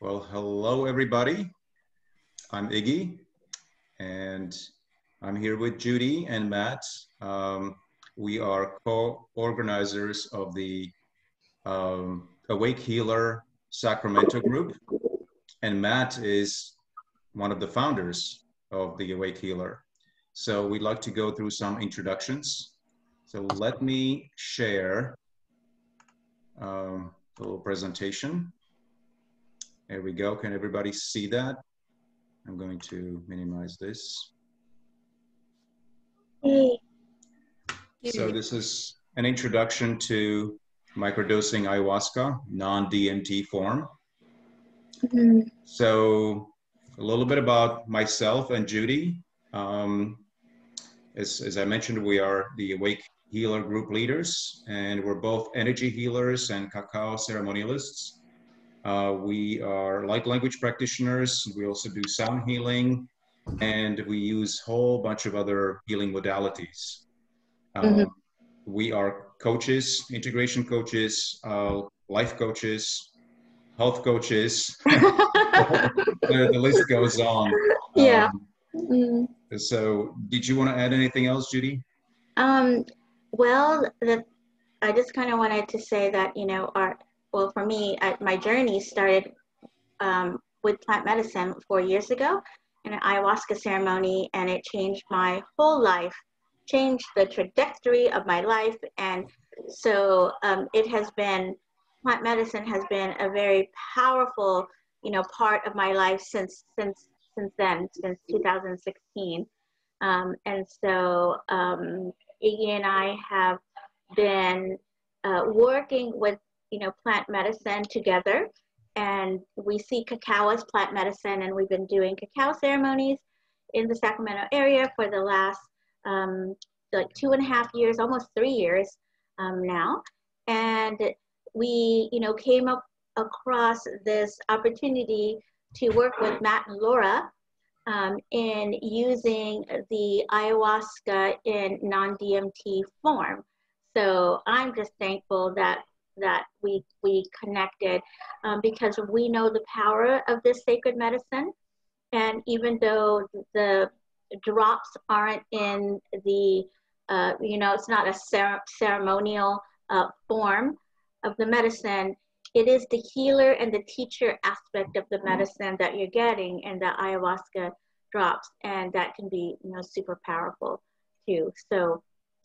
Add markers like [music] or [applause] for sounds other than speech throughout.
Well, hello, everybody. I'm Iggy, and I'm here with Judy and Matt. Um, we are co-organizers of the um, Awake Healer Sacramento group, and Matt is one of the founders of the Awake Healer. So we'd like to go through some introductions. So let me share um, a little presentation. There we go. Can everybody see that? I'm going to minimize this. So this is an introduction to microdosing ayahuasca, non-DMT form. Mhm. So a little bit about myself and Judy. Um, as, as I mentioned, we are the Awake Healer group leaders, and we're both energy healers and cacao ceremonialists. Uh, we are light language practitioners. We also do sound healing, and we use a whole bunch of other healing modalities. Um, Mhm. We are coaches, integration coaches, uh, life coaches, health coaches. [laughs] the, the list goes on. Yeah. Um, Mm. so, did you want to add anything else, Judy? Um, well, the, I just kind of wanted to say that, you know, our, well, for me, I, my journey started um, with plant medicine four years ago in an ayahuasca ceremony, and it changed my whole life, changed the trajectory of my life. And so um, it has been, plant medicine has been a very powerful, you know, part of my life since, since, since then, since 2016. Um, and so um, Iggy and I have been uh, working with you know plant medicine together, and we see cacao as plant medicine, and we've been doing cacao ceremonies in the Sacramento area for the last um, like two and a half years, almost three years um, now, and we you know came up across this opportunity to work with Matt and Laura um, in using the ayahuasca in non-DMT form. So I'm just thankful that that we we connected um, because we know the power of this sacred medicine, and even though the drops aren't in the uh, you know it's not a cer- ceremonial uh, form of the medicine it is the healer and the teacher aspect of the medicine that you're getting in the ayahuasca drops and that can be you know super powerful too. So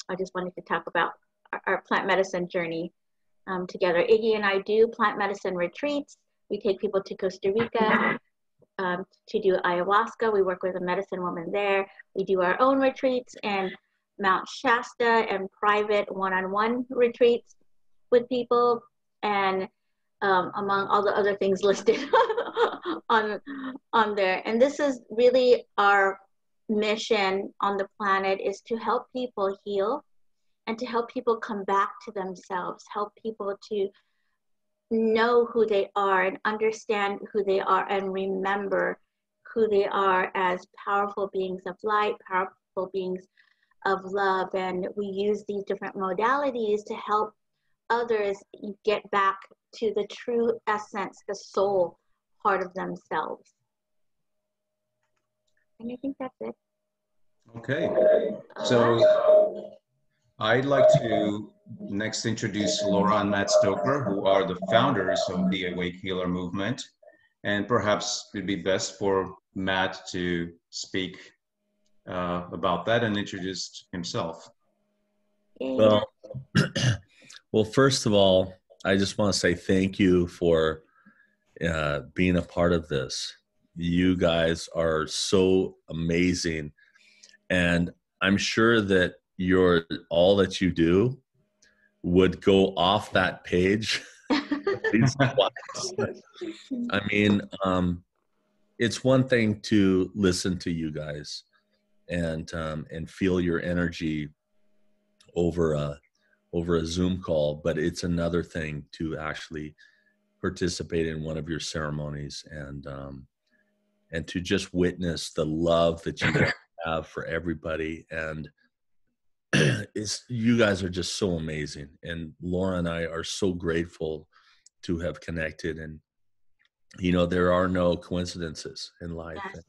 i just wanted to talk about our, our plant medicine journey um, together. Iggy and i do plant medicine retreats. We take people to costa rica um, to do ayahuasca. We work with a medicine woman there. We do our own retreats and mount shasta and private one-on-one retreats with people and um, among all the other things [laughs] listed on on there. And this is really our mission on the planet is to help people heal and to help people come back to themselves, help people to know who they are and understand who they are and remember who they are as powerful beings of light, powerful beings of love. And we use these different modalities to help others get back to the true essence, the soul part of themselves. And I think that's it. Okay. So uh, I'd like to next introduce Laura and Matt Stoker, who are the founders of the Awake Healer movement. And perhaps it'd be best for Matt to speak uh, about that and introduce himself. Well, [clears throat] well, first of all, I just want to say thank you for uh, being a part of this. You guys are so amazing, and I'm sure that your all that you do would go off that page. at least [laughs] twice. I mean, um, it's one thing to listen to you guys and um, and feel your energy over a over a Zoom call, but it's another thing to actually participate in one of your ceremonies and um, and to just witness the love that you [laughs] have for everybody and [clears throat] it's you guys are just so amazing and Laura and I are so grateful to have connected and you know, there are no coincidences in life. Yes.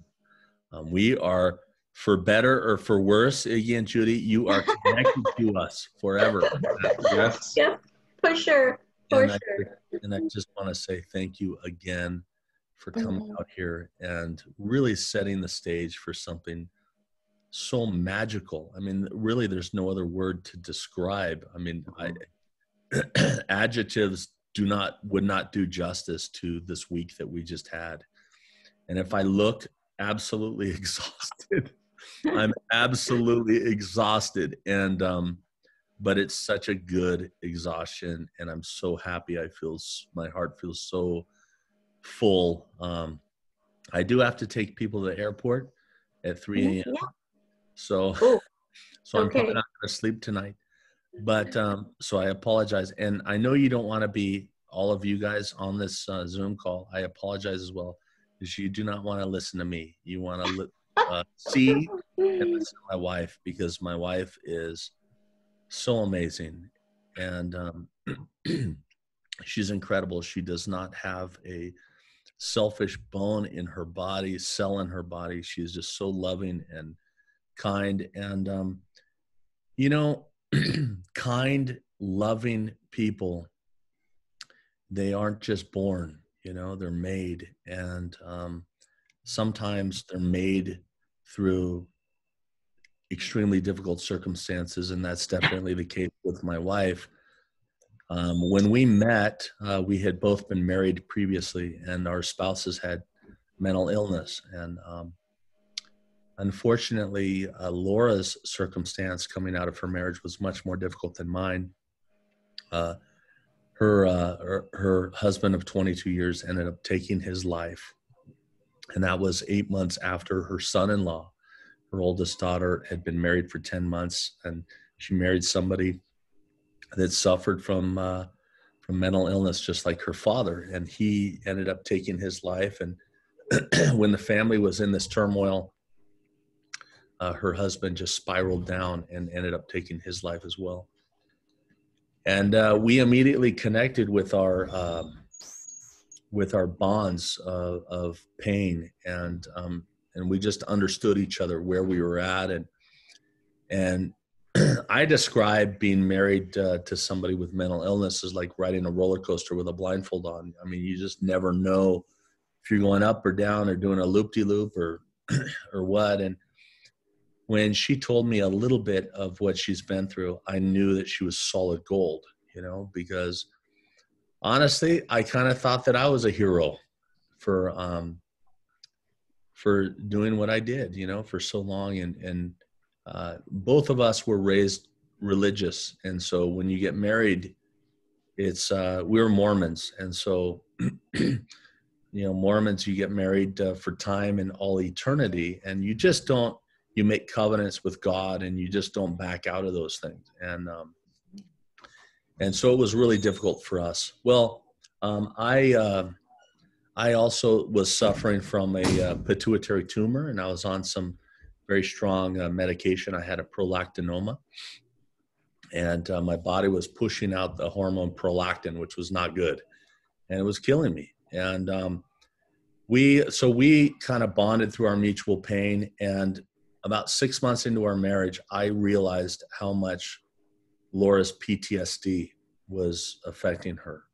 And, um, we are, for better or for worse, again Judy, you are connected [laughs] to us forever. Yes. Yep, for sure, for And I, sure. and I just want to say thank you again for coming Mhm. out here and really setting the stage for something so magical. I mean, really, there's no other word to describe. I mean, I, [clears throat] adjectives do not would not do justice to this week that we just had. And if I look absolutely [laughs] exhausted, I'm [laughs] absolutely exhausted. And um, but it's such a good exhaustion, and I'm so happy. I feel my heart feels so full. Um, I do have to take people to the airport at 3 Mhm, a.m. Yeah, So, Ooh, [laughs] so I'm okay. probably not going to sleep tonight. But um, so I apologize, and I know you don't want to be all of you guys on this uh, Zoom call. I apologize as well, because you do not want to listen to me. You want to li- uh, see and listen to my wife because my wife is so amazing, and um, [clears throat] she's incredible. She does not have a selfish bone in her body, cell in her body. She is just so loving and kind. And, um, you know, [clears throat] kind, loving people, they aren't just born, you know, they're made. And um, sometimes they're made through extremely difficult circumstances. And that's definitely the case with my wife. Um, when we met, uh, we had both been married previously, and our spouses had mental illness. And um, unfortunately, uh, Laura's circumstance coming out of her marriage was much more difficult than mine. Uh, her, uh, her her husband of 22 years ended up taking his life, and that was eight months after her son-in-law, her oldest daughter, had been married for 10 months, and she married somebody that suffered from uh, from mental illness, just like her father, and he ended up taking his life. And [clears throat] when the family was in this turmoil, uh, her husband just spiraled down and ended up taking his life as well. And uh, we immediately connected with our um, with our bonds of, of pain, and um, and we just understood each other where we were at, and and [clears throat] I describe being married uh, to somebody with mental illness as like riding a roller coaster with a blindfold on. I mean, you just never know if you're going up or down or doing a loop de loop or [clears throat] or what. And when she told me a little bit of what she's been through, I knew that she was solid gold. You know, because honestly, I kind of thought that I was a hero for um, for doing what I did. You know, for so long and and uh, both of us were raised religious and so when you get married it's uh, we're mormons and so [clears throat] you know mormons you get married uh, for time and all eternity and you just don't you make covenants with god and you just don't back out of those things and um, and so it was really difficult for us well um, i uh, i also was suffering from a uh, pituitary tumor and i was on some very strong uh, medication. I had a prolactinoma, and uh, my body was pushing out the hormone prolactin, which was not good, and it was killing me. And um, we, so we kind of bonded through our mutual pain. And about six months into our marriage, I realized how much Laura's PTSD was affecting her.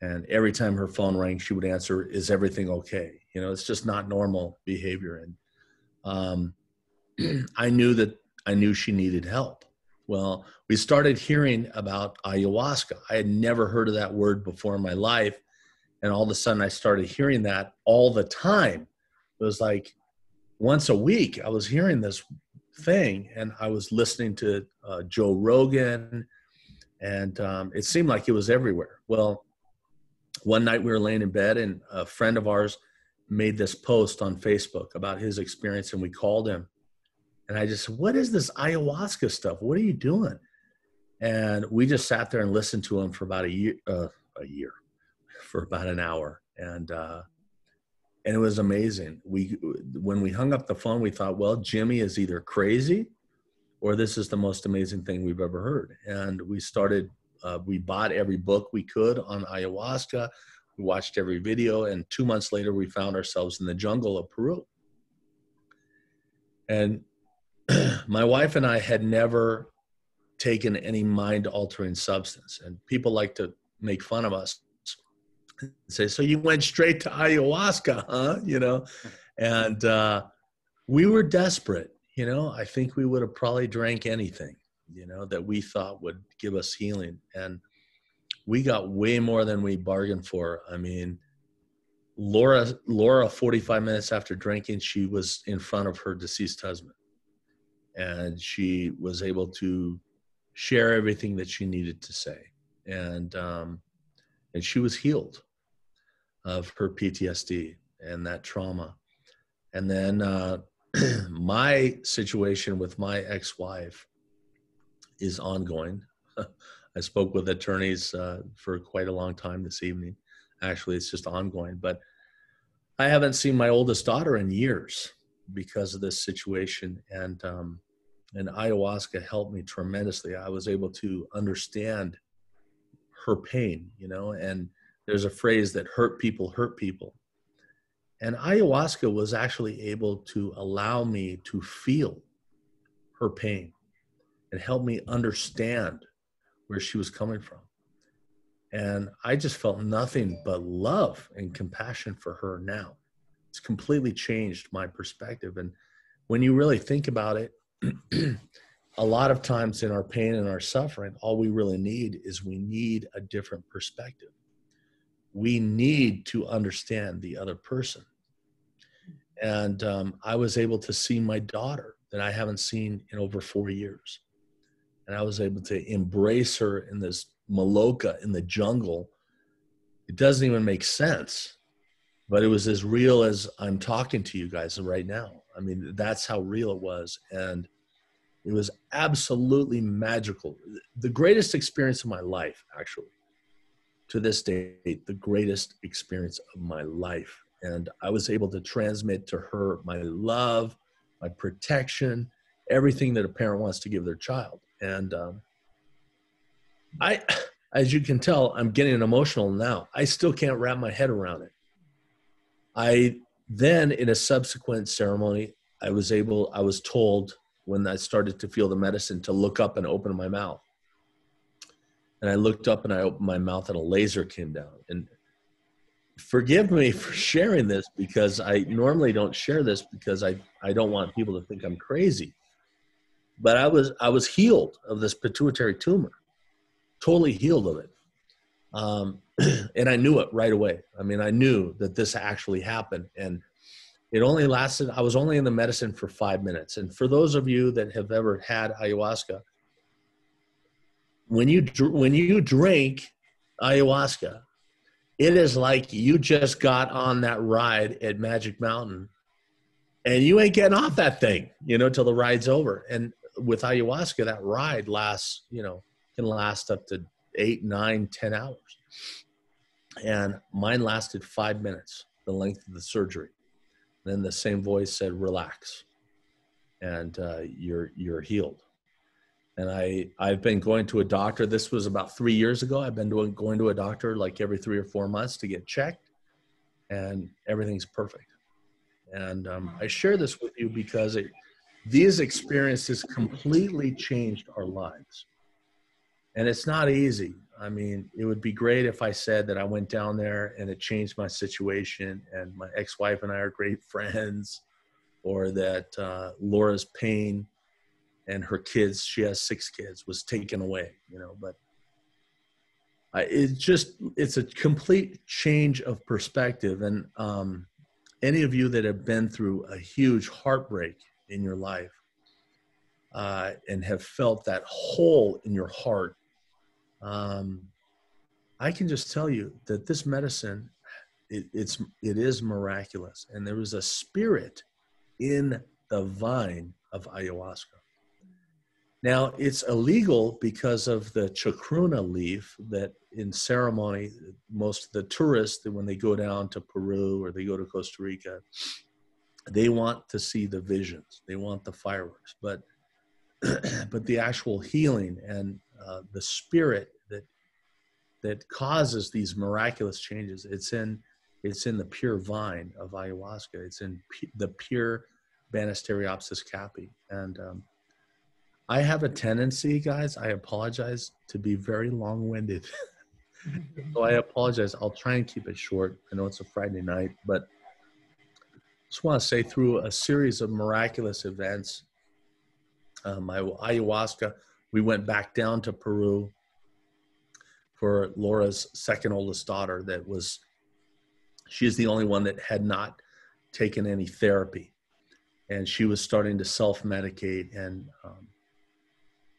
And every time her phone rang, she would answer, "Is everything okay?" You know, it's just not normal behavior. And um, [clears throat] I knew that I knew she needed help. Well, we started hearing about ayahuasca. I had never heard of that word before in my life. And all of a sudden, I started hearing that all the time. It was like once a week, I was hearing this thing, and I was listening to uh, Joe Rogan, and um, it seemed like it was everywhere. Well, one night we were laying in bed, and a friend of ours made this post on Facebook about his experience, and we called him. And I just, what is this ayahuasca stuff? What are you doing? And we just sat there and listened to him for about a year, uh, a year, [laughs] for about an hour, and uh, and it was amazing. We when we hung up the phone, we thought, well, Jimmy is either crazy, or this is the most amazing thing we've ever heard. And we started. Uh, we bought every book we could on ayahuasca. We watched every video, and two months later, we found ourselves in the jungle of Peru. And [clears throat] my wife and I had never taken any mind altering substance. And people like to make fun of us and say, So you went straight to ayahuasca, huh? You know? And uh, we were desperate. You know, I think we would have probably drank anything, you know, that we thought would give us healing. And we got way more than we bargained for. I mean, Laura, Laura, 45 minutes after drinking, she was in front of her deceased husband. And she was able to share everything that she needed to say. And, um, and she was healed of her PTSD and that trauma. And then uh, [clears throat] my situation with my ex wife is ongoing. [laughs] I spoke with attorneys uh, for quite a long time this evening. Actually, it's just ongoing. But I haven't seen my oldest daughter in years because of this situation. And, um, and ayahuasca helped me tremendously. I was able to understand her pain, you know, and there's a phrase that hurt people hurt people. And ayahuasca was actually able to allow me to feel her pain and help me understand where she was coming from. And I just felt nothing but love and compassion for her now. It's completely changed my perspective. And when you really think about it, [clears throat] a lot of times in our pain and our suffering, all we really need is we need a different perspective. We need to understand the other person and um, I was able to see my daughter that I haven't seen in over four years, and I was able to embrace her in this maloka in the jungle. It doesn't even make sense, but it was as real as I'm talking to you guys right now. I mean, that's how real it was, and it was absolutely magical. The greatest experience of my life, actually, to this date, the greatest experience of my life and I was able to transmit to her my love, my protection, everything that a parent wants to give their child. And um, I, as you can tell, I'm getting emotional now. I still can't wrap my head around it. I then, in a subsequent ceremony, I was able, I was told when I started to feel the medicine to look up and open my mouth. And I looked up and I opened my mouth and a laser came down. And forgive me [laughs] for sharing this because I normally don't share this because I, I don't want people to think I'm crazy. But I was I was healed of this pituitary tumor, totally healed of it, um, [clears throat] and I knew it right away. I mean, I knew that this actually happened, and it only lasted. I was only in the medicine for five minutes. And for those of you that have ever had ayahuasca, when you when you drink ayahuasca, it is like you just got on that ride at Magic Mountain and you ain't getting off that thing, you know, till the ride's over. And with ayahuasca, that ride lasts, you know, can last up to eight, nine, ten hours. And mine lasted five minutes, the length of the surgery. Then the same voice said, relax and uh, you're, you're healed and I I've been going to a doctor. This was about three years ago. I've been doing going to a doctor like every three or four months to get checked, and everything's perfect. And um, I share this with you because it, these experiences completely changed our lives, and it's not easy. I mean, it would be great if I said that I went down there and it changed my situation, and my ex-wife and I are great [laughs] friends, or that uh, Laura's pain and her kids she has six kids was taken away you know but I, it just it's a complete change of perspective. And um, any of you that have been through a huge heartbreak in your life uh, and have felt that hole in your heart um, i can just tell you that this medicine it, it's it is miraculous. And there is a spirit in the vine of ayahuasca now, it's illegal because of the chacruna leaf that in ceremony, most of the tourists, when they go down to Peru or they go to Costa Rica, they want to see the visions, they want the fireworks. But, [clears throat] but the actual healing and uh, the spirit that that causes these miraculous changes. It's in it's in the pure vine of ayahuasca. It's in p- the pure Banisteriopsis caapi. And um, I have a tendency, guys, I apologize to be very long winded. [laughs] so I apologize. I'll try and keep it short. I know it's a Friday night, but just want to say through a series of miraculous events, um, my ayahuasca, we went back down to Peru for Laura's second oldest daughter that was, she's the only one that had not taken any therapy. And she was starting to self medicate and, um,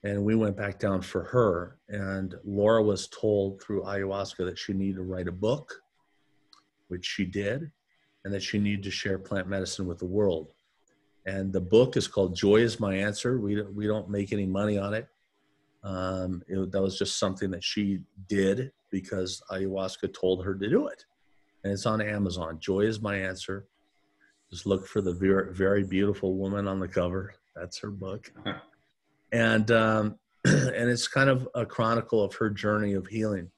and we went back down for her. And Laura was told through ayahuasca that she needed to write a book, which she did, and that she needed to share plant medicine with the world. And the book is called Joy is My Answer. We, we don't make any money on it. Um, it, that was just something that she did because ayahuasca told her to do it. And it's on Amazon. Joy is my answer. Just look for the very, very beautiful woman on the cover. That's her book. [laughs] And um, [clears throat] and it's kind of a chronicle of her journey of healing.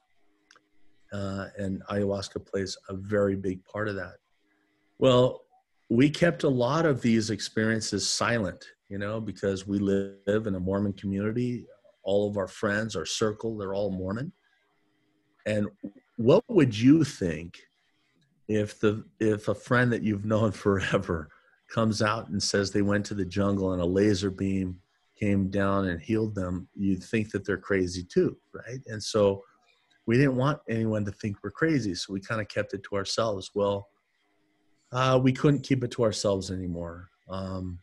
Uh, and ayahuasca plays a very big part of that. Well, we kept a lot of these experiences silent, you know, because we live in a Mormon community all of our friends, our circle, they're all Mormon. And what would you think if the if a friend that you've known [laughs] forever comes out and says they went to the jungle and a laser beam came down and healed them, you'd think that they're crazy too, right? And so we didn't want anyone to think we're crazy, so we kind of kept it to ourselves. Well, uh, we couldn't keep it to ourselves anymore. Um,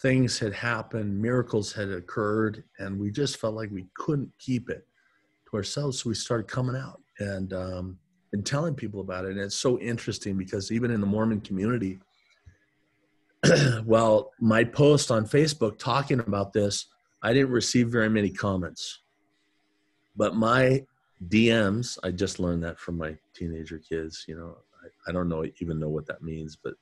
things had happened, miracles had occurred, and we just felt like we couldn't keep it to ourselves. So we started coming out and um, and telling people about it. And it's so interesting because even in the Mormon community, [clears throat] well, my post on Facebook talking about this, I didn't receive very many comments. But my DMs, I just learned that from my teenager kids. You know, I, I don't know even know what that means, but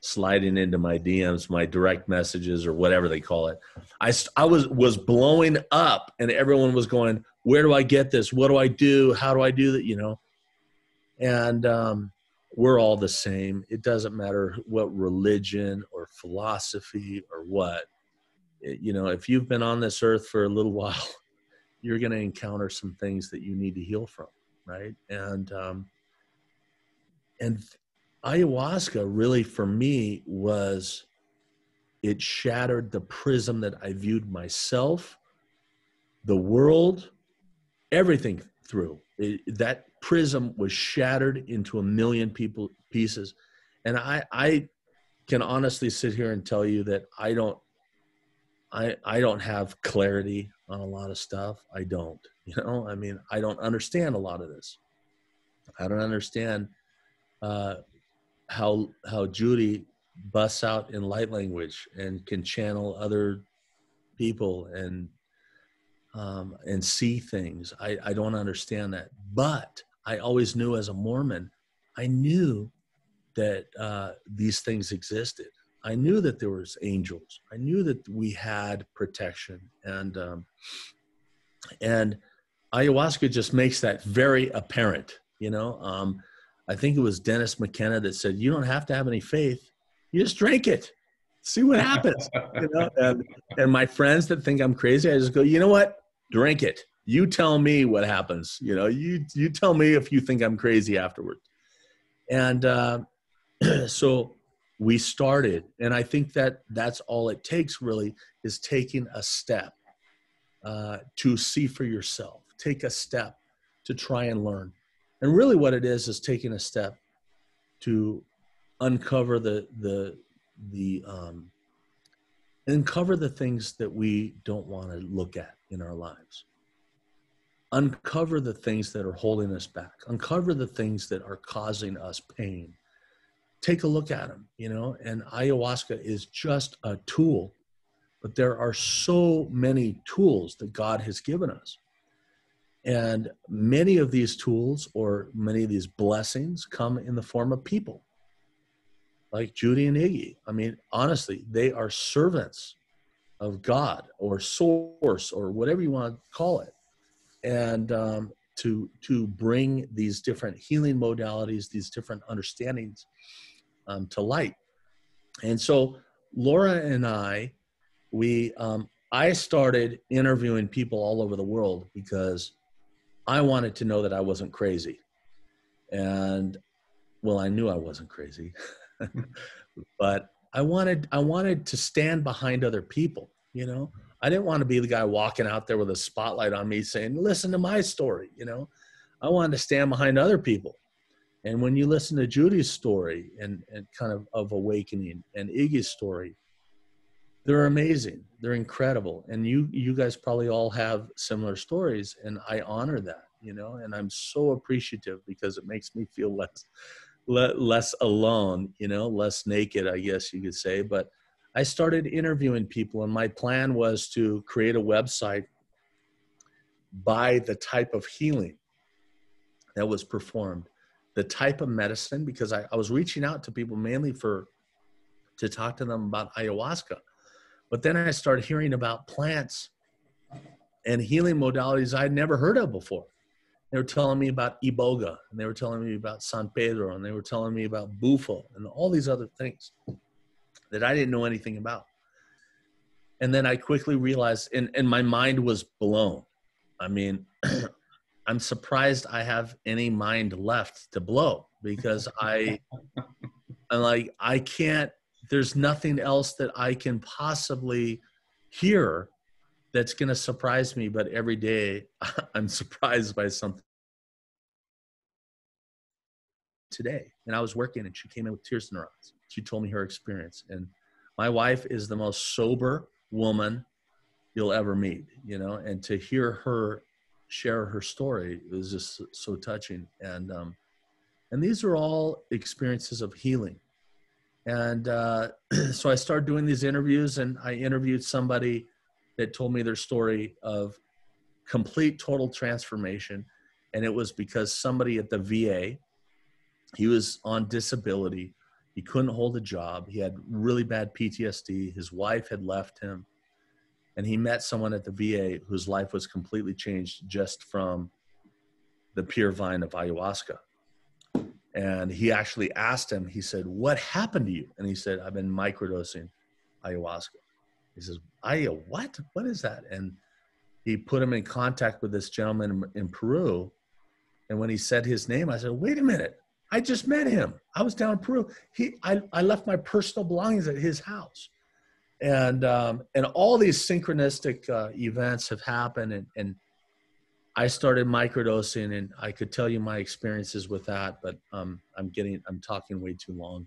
sliding into my DMs, my direct messages, or whatever they call it. I, I was was blowing up, and everyone was going, "Where do I get this? What do I do? How do I do that?" You know, and um, we're all the same. It doesn't matter what religion or philosophy or what. It, you know, if you've been on this earth for a little [laughs] while, you're going to encounter some things that you need to heal from, right? And um, and ayahuasca really for me was it shattered the prism that I viewed myself, the world, everything through. It, that prism was shattered into a million people pieces. And I, I can honestly sit here and tell you that I don't I I don't have clarity on a lot of stuff. I don't. [laughs] You know, I mean, I don't understand a lot of this. I don't understand uh, how how Judy busts out in light language and can channel other people and um, and see things. I, I don't understand that, but I always knew as a Mormon, I knew that uh, these things existed. I knew that there was angels. I knew that we had protection, and um, and ayahuasca just makes that very apparent. You know, um, I think it was Dennis McKenna that said, "You don't have to have any faith; you just drink it, see what happens." [laughs] you know, and, and my friends that think I'm crazy, I just go, "You know what? Drink it. You tell me what happens. You know, you you tell me if you think I'm crazy afterwards." And uh, [clears throat] so we started, and I think that that's all it takes. Really, is taking a step uh, to see for yourself. Take a step to try and learn and really what it is is taking a step to uncover the the the um, uncover the things that we don't want to look at in our lives uncover the things that are holding us back uncover the things that are causing us pain take a look at them you know and ayahuasca is just a tool but there are so many tools that god has given us and many of these tools or many of these blessings come in the form of people like Judy and Iggy. I mean, honestly, they are servants of God or source or whatever you want to call it. And um, to to bring these different healing modalities, these different understandings um, to light. And so Laura and I, we um, I started interviewing people all over the world because I wanted to know that I wasn't crazy. And well, I knew I wasn't crazy, [laughs] but I wanted I wanted to stand behind other people, you know. I didn't want to be the guy walking out there with a spotlight on me saying, "Listen to my story," you know. I wanted to stand behind other people. And when you listen to Judy's story and, and kind of of awakening and Iggy's story, they're amazing. They're incredible. And you you guys probably all have similar stories and I honor that, you know, and I'm so appreciative because it makes me feel less less alone, you know, less naked, I guess you could say, but I started interviewing people, and my plan was to create a website by the type of healing that was performed, the type of medicine, because I, I was reaching out to people mainly for to talk to them about ayahuasca. But then I started hearing about plants and healing modalities I'd never heard of before. They were telling me about Iboga, and they were telling me about San Pedro, and they were telling me about Bufo, and all these other things that I didn't know anything about. And then I quickly realized, and, and my mind was blown. I mean, [clears throat] I'm surprised I have any mind left to blow because [laughs] I, I'm like, I can't, there's nothing else that I can possibly hear that's going to surprise me. But every day [laughs] I'm surprised by something today. And I was working and she came in with tears in her eyes she told me her experience. And my wife is the most sober woman you'll ever meet, you know, and to hear her share her story was just so touching. And, um, and these are all experiences of healing. And uh, [clears throat] so I started doing these interviews, and I interviewed somebody that told me their story of complete total transformation. And it was because somebody at the VA, he was on disability, he couldn't hold a job. He had really bad PTSD. His wife had left him. And he met someone at the VA whose life was completely changed just from the pure vine of ayahuasca. And he actually asked him, he said, What happened to you? And he said, I've been microdosing ayahuasca. He says, Aya, what? What is that? And he put him in contact with this gentleman in Peru. And when he said his name, I said, Wait a minute. I just met him. I was down in Peru. He, I, I left my personal belongings at his house, and um, and all these synchronistic uh, events have happened, and, and I started microdosing, and I could tell you my experiences with that, but um, I'm getting, I'm talking way too long.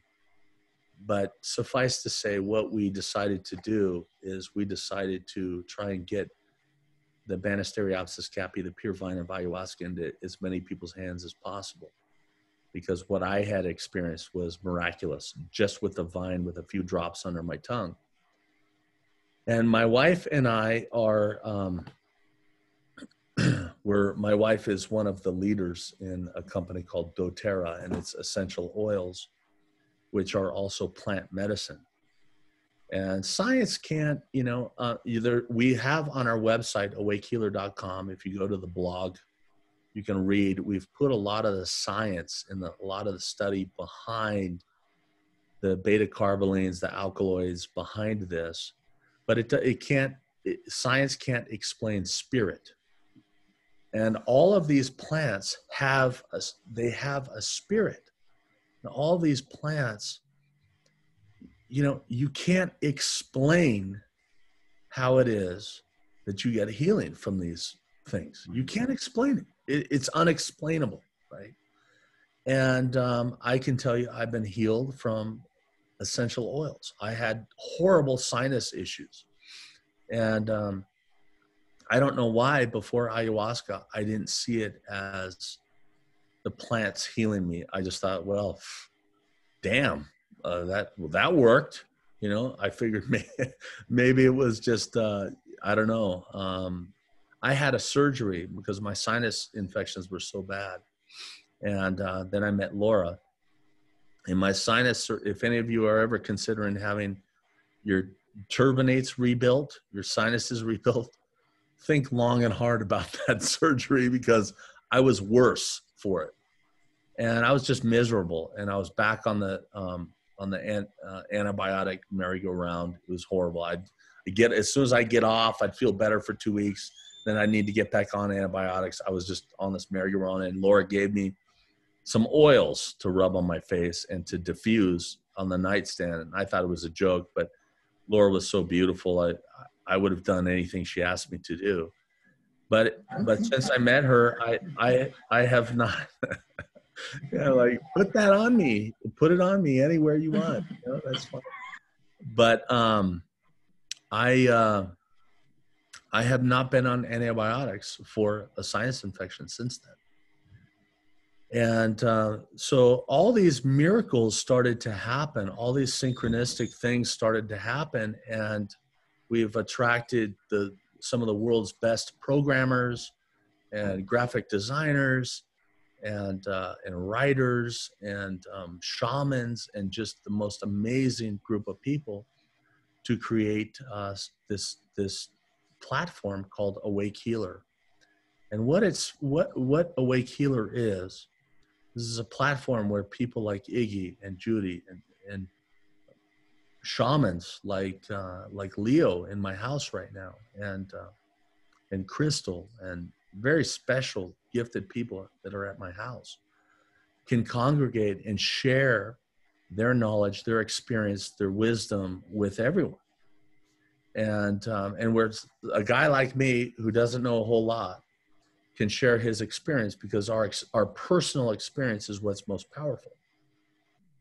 But suffice to say, what we decided to do is we decided to try and get the Banisteriopsis caapi, the pure vine of ayahuasca, into as many people's hands as possible because what I had experienced was miraculous, just with the vine with a few drops under my tongue. And my wife and I are, um, [clears throat] where my wife is one of the leaders in a company called doTERRA, and it's essential oils, which are also plant medicine. And science can't, you know, uh, either we have on our website, awakehealer.com, if you go to the blog you can read. We've put a lot of the science and the, a lot of the study behind the beta carbolines, the alkaloids behind this, but it it can't. It, science can't explain spirit. And all of these plants have a, they have a spirit. Now, all these plants, you know, you can't explain how it is that you get healing from these things. You can't explain it it, it's unexplainable, right? And um, I can tell you, I've been healed from essential oils. I had horrible sinus issues, and um, I don't know why before ayahuasca I didn't see it as the plants healing me. I just thought, well, damn, uh, that well, that worked. You know, I figured [laughs] maybe, maybe it was just uh, I don't know. Um, I had a surgery because my sinus infections were so bad. And uh, then I met Laura. And my sinus, if any of you are ever considering having your turbinates rebuilt, your sinuses rebuilt, think long and hard about [laughs] that surgery because I was worse for it, and I was just miserable. And I was back on the um, on the an, uh, antibiotic merry-go-round. It was horrible. I'd, I'd get as soon as I get off, I'd feel better for two weeks. Then I need to get back on antibiotics. I was just on this merry-go-round, and Laura gave me some oils to rub on my face and to diffuse on the nightstand. And I thought it was a joke, but Laura was so beautiful. I I would have done anything she asked me to do. But but since I met her, I I I have not. [laughs] yeah, like put that on me. Put it on me anywhere you want. You know, that's fine. But um, I uh, I have not been on antibiotics for a sinus infection since then. And uh, so all these miracles started to happen, all these synchronistic things started to happen, and we've attracted the some of the world's best programmers and graphic designers and uh, and writers and um, shamans and just the most amazing group of people to create uh, this this platform called Awake Healer. And what it's what what Awake Healer is this is a platform where people like Iggy and Judy and, and shamans like uh, like Leo in my house right now, and uh, and Crystal and very special gifted people that are at my house can congregate and share their knowledge, their experience, their wisdom with everyone. And um, and where a guy like me who doesn't know a whole lot can share his experience because our our personal experience is what's most powerful.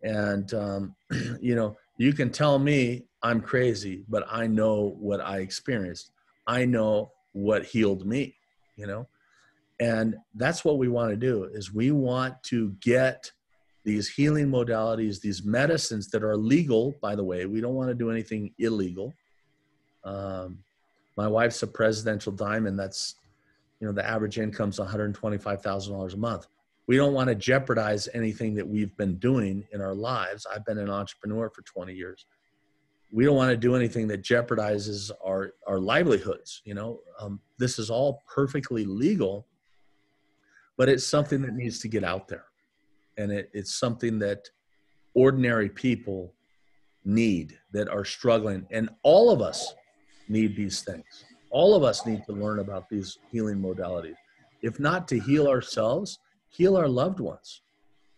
And um, [clears throat] you know, you can tell me I'm crazy, but I know what I experienced. I know what healed me. You know, and that's what we want to do is we want to get these healing modalities, these medicines that are legal. By the way, we don't want to do anything illegal. Um, my wife's a presidential diamond. That's you know the average income's $125,000 a month. We don't want to jeopardize anything that we've been doing in our lives. I've been an entrepreneur for 20 years. We don't want to do anything that jeopardizes our our livelihoods. You know, um, this is all perfectly legal, but it's something that needs to get out there, and it, it's something that ordinary people need that are struggling, and all of us need these things. All of us need to learn about these healing modalities. If not to heal ourselves heal our loved ones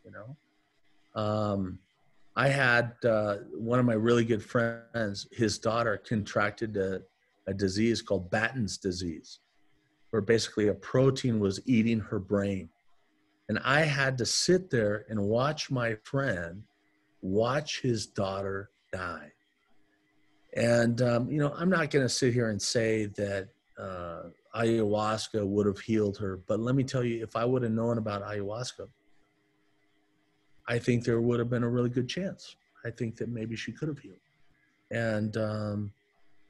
you know? Um, i had uh, one of my really good friends his daughter contracted a, a disease called Batten's disease where basically a protein was eating her brain. And i had to sit there and watch my friend watch his daughter die and, um, you know, I'm not going to sit here and say that uh, ayahuasca would have healed her, but let me tell you, if I would have known about ayahuasca, I think there would have been a really good chance. I think that maybe she could have healed. And, um,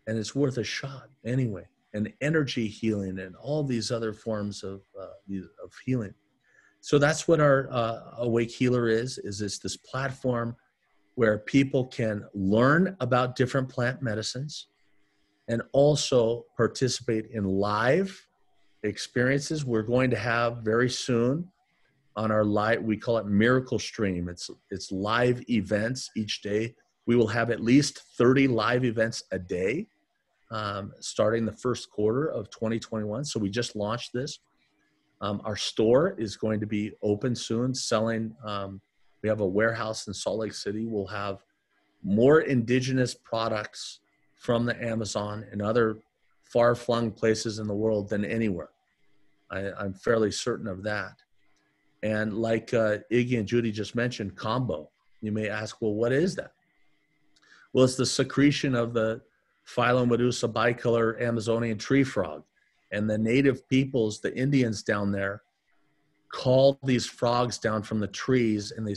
and it's worth a shot anyway. And energy healing and all these other forms of, uh, of healing. So that's what our uh, Awake Healer is, is it's this platform where people can learn about different plant medicines and also participate in live experiences. We're going to have very soon on our live we call it miracle stream. It's it's live events each day. We will have at least 30 live events a day um, starting the first quarter of 2021 so we just launched this. Um, our store is going to be open soon selling um, we have a warehouse in Salt Lake City. We'll have more indigenous products from the Amazon and other far flung places in the world than anywhere. I, am fairly certain of that. And like uh, Iggy and Judy just mentioned, kambo. You may ask, well, what is that? Well, it's the secretion of the Phyllomedusa bicolor Amazonian tree frog. And the native peoples, the Indians down there, call these frogs down from the trees and they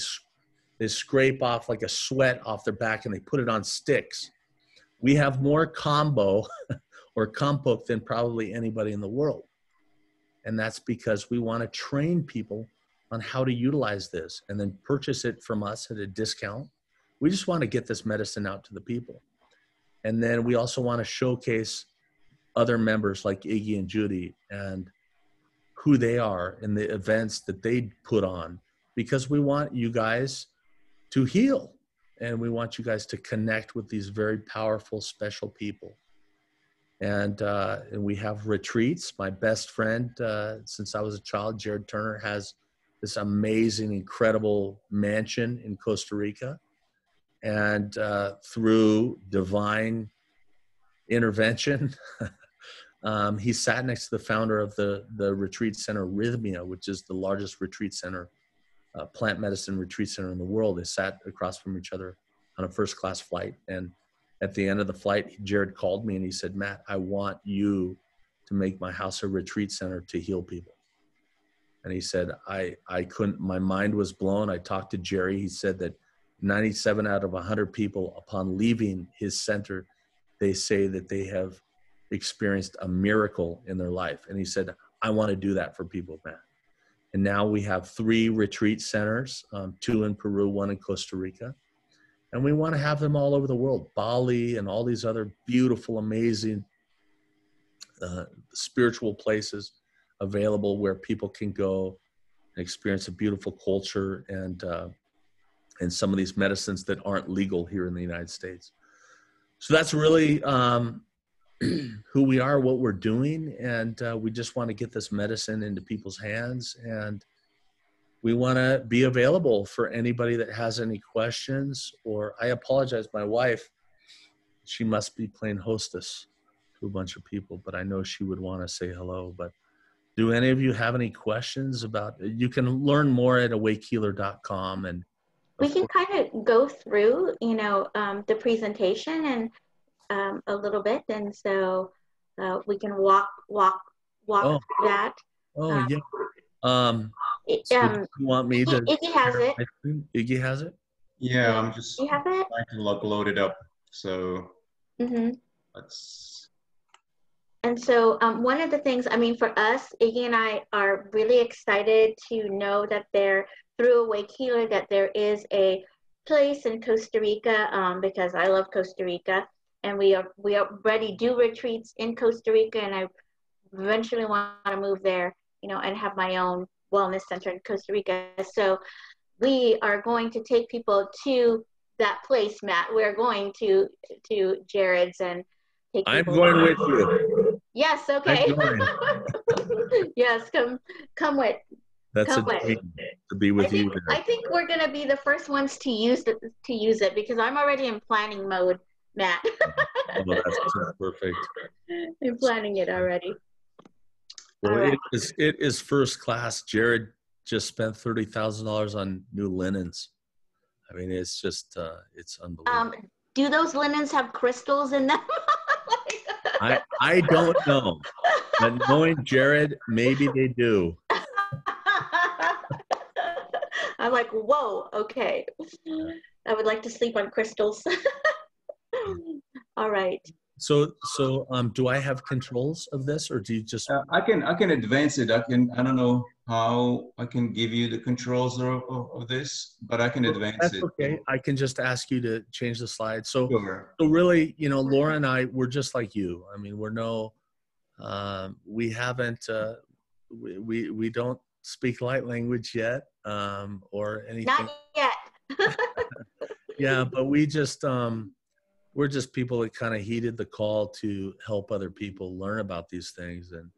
they scrape off like a sweat off their back and they put it on sticks. We have more kambo [laughs] or kompok than probably anybody in the world. And that's because we want to train people on how to utilize this and then purchase it from us at a discount. We just want to get this medicine out to the people. And then we also want to showcase other members like Iggy and Judy and who they are and the events that they put on because we want you guys to heal and we want you guys to connect with these very powerful special people. And uh, and we have retreats. My best friend uh, since i was a child jared turner has this amazing incredible mansion in costa rica. And uh, through divine intervention [laughs] um, he sat next to the founder of the the retreat center Rythmia which is the largest retreat center uh, plant medicine retreat center in the world. They sat across from each other on a first class flight. And at the end of the flight, Jared called me and he said, Matt, I want you to make my house a retreat center to heal people. And he said, I, I couldn't, my mind was blown. I talked to Jerry. He said that 97 out of 100 people, upon leaving his center, they say that they have experienced a miracle in their life. And he said, I want to do that for people, man. And now we have three retreat centers um, two in Peru, one in Costa Rica. And we want to have them all over the world Bali and all these other beautiful, amazing uh, spiritual places available where people can go and experience a beautiful culture and, uh, and some of these medicines that aren't legal here in the United States. So that's really um, [clears throat] who we are, what we're doing, and uh, we just want to get this medicine into people's hands. And we want to be available for anybody that has any questions. Or I apologize, my wife, she must be playing hostess to a bunch of people, but I know she would want to say hello. But do any of you have any questions about? You can learn more at awakehealer.com and we can kind of go through, you know, um, the presentation and um, a little bit, and so uh, we can walk walk walk oh. through that. Oh um, yeah. Um, so um, you want me to? Iggy has it. Iggy has it. Yeah, I'm just you have it? trying to look, load it up. So mm-hmm. let's. And so, um, one of the things, I mean, for us, Iggy and I are really excited to know that there, through Awake Healer, that there is a place in Costa Rica, um, because I love Costa Rica, and we are we already do retreats in Costa Rica, and I eventually want to move there, you know, and have my own wellness center in Costa Rica. So we are going to take people to that place, Matt. We're going to to Jared's and take. I'm going with you. Yes. Okay. [laughs] yes. Come. Come with. That's come a dream to be with I think, you. I think we're gonna be the first ones to use the, to use it because I'm already in planning mode Matt. oh, [laughs] that's [laughs] perfect. I'm planning it already. Well, right. it is it is first class. Jared just spent thirty thousand dollars on new linens. I mean, it's just uh, it's unbelievable. Um, do those linens have crystals in them? [laughs] I I don't know, but knowing Jared, maybe they do. I'm like, whoa, okay. I would like to sleep on crystals. [gasps] All right. So, so um, do I have controls of this, or do you just? Uh, I can I can advance it. I can I don't know how I can give you the controls of, of, of this, but I can advance That's it. okay. I can just ask you to change the slide. So, sure. so really, you know, Laura and I, we're just like you. I mean, we're no, um, we haven't, uh, we, we we don't speak light language yet, um, or anything. Not yet. [laughs] [laughs] yeah, but we just um we're just people that kind of heeded the call to help other people learn about these things and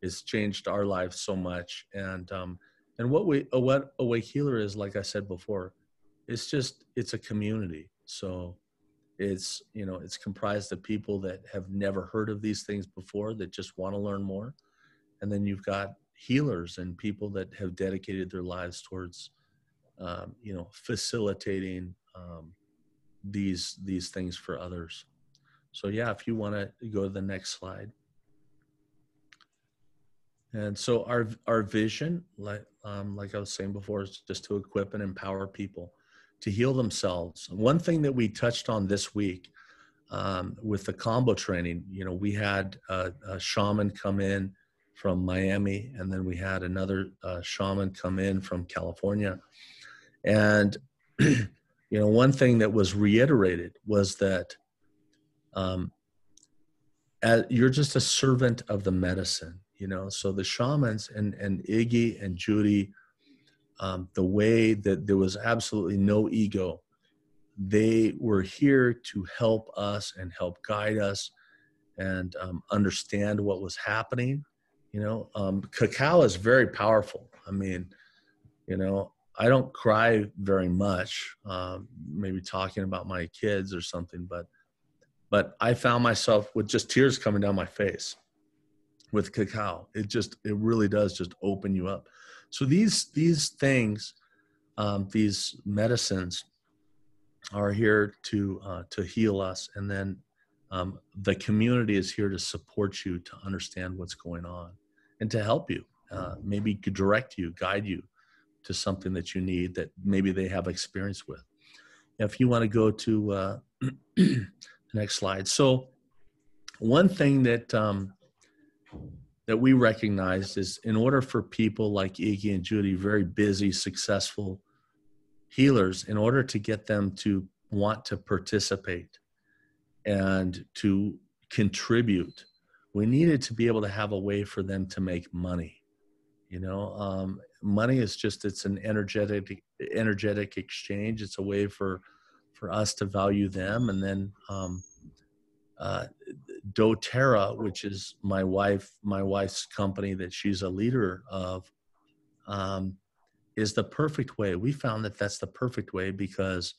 it's changed our lives so much and um and what we uh, what awake healer is like i said before it's just it's a community. So it's you know it's comprised of people that have never heard of these things before that just want to learn more and then you've got healers and people that have dedicated their lives towards um, you know facilitating um, these these things for others. So yeah, if you want to go to the next slide. And so our our vision, like um, like I was saying before, is just to equip and empower people to heal themselves. One thing that we touched on this week um, with the kambo training, you know, we had a, a, shaman come in from Miami, and then we had another uh, shaman come in from California, and [clears throat] you know, one thing that was reiterated was that um, as, you're just a servant of the medicine. you know. So the shamans and and Iggy and Judy, um, the way that there was absolutely no ego, they were here to help us and help guide us and um, understand what was happening. You know, um, cacao is very powerful. I mean, you know, I don't cry very much, uh, maybe talking about my kids or something, but but I found myself with just tears coming down my face with cacao. It just it really does just open you up. So these these things, um, these medicines, are here to uh, to heal us, and then um, the community is here to support you to understand what's going on and to help you, uh, maybe direct you, guide you to something that you need that maybe they have experience with. If you want to go to uh, [clears throat] next slide. So, one thing that um, that we recognized is in order for people like Iggy and Judy, very busy, successful healers, in order to get them to want to participate and to contribute, we needed to be able to have a way for them to make money. You know, um, money is just it's an energetic energetic exchange. It's a way for for us to value them, and then um, uh, DoTerra, which is my wife my wife's company that she's a leader of, um, is the perfect way. We found that that's the perfect way because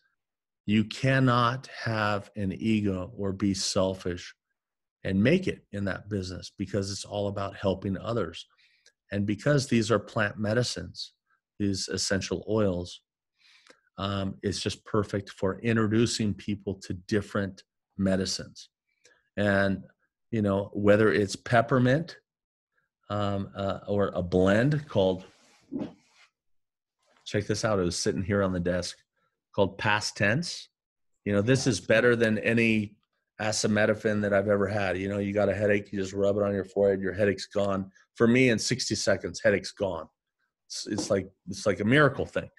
you cannot have an ego or be selfish and make it in that business because it's all about helping others. And because these are plant medicines, these essential oils, um, it's just perfect for introducing people to different medicines. And, you know, whether it's peppermint um, uh, or a blend called, check this out, it was sitting here on the desk called PastTense. You know, this is better than any acetaminophen that I've ever had. You know, you got a headache, you just rub it on your forehead, your headache's gone. For me, in 60 seconds, headache's gone. It's, it's like it's like a miracle thing,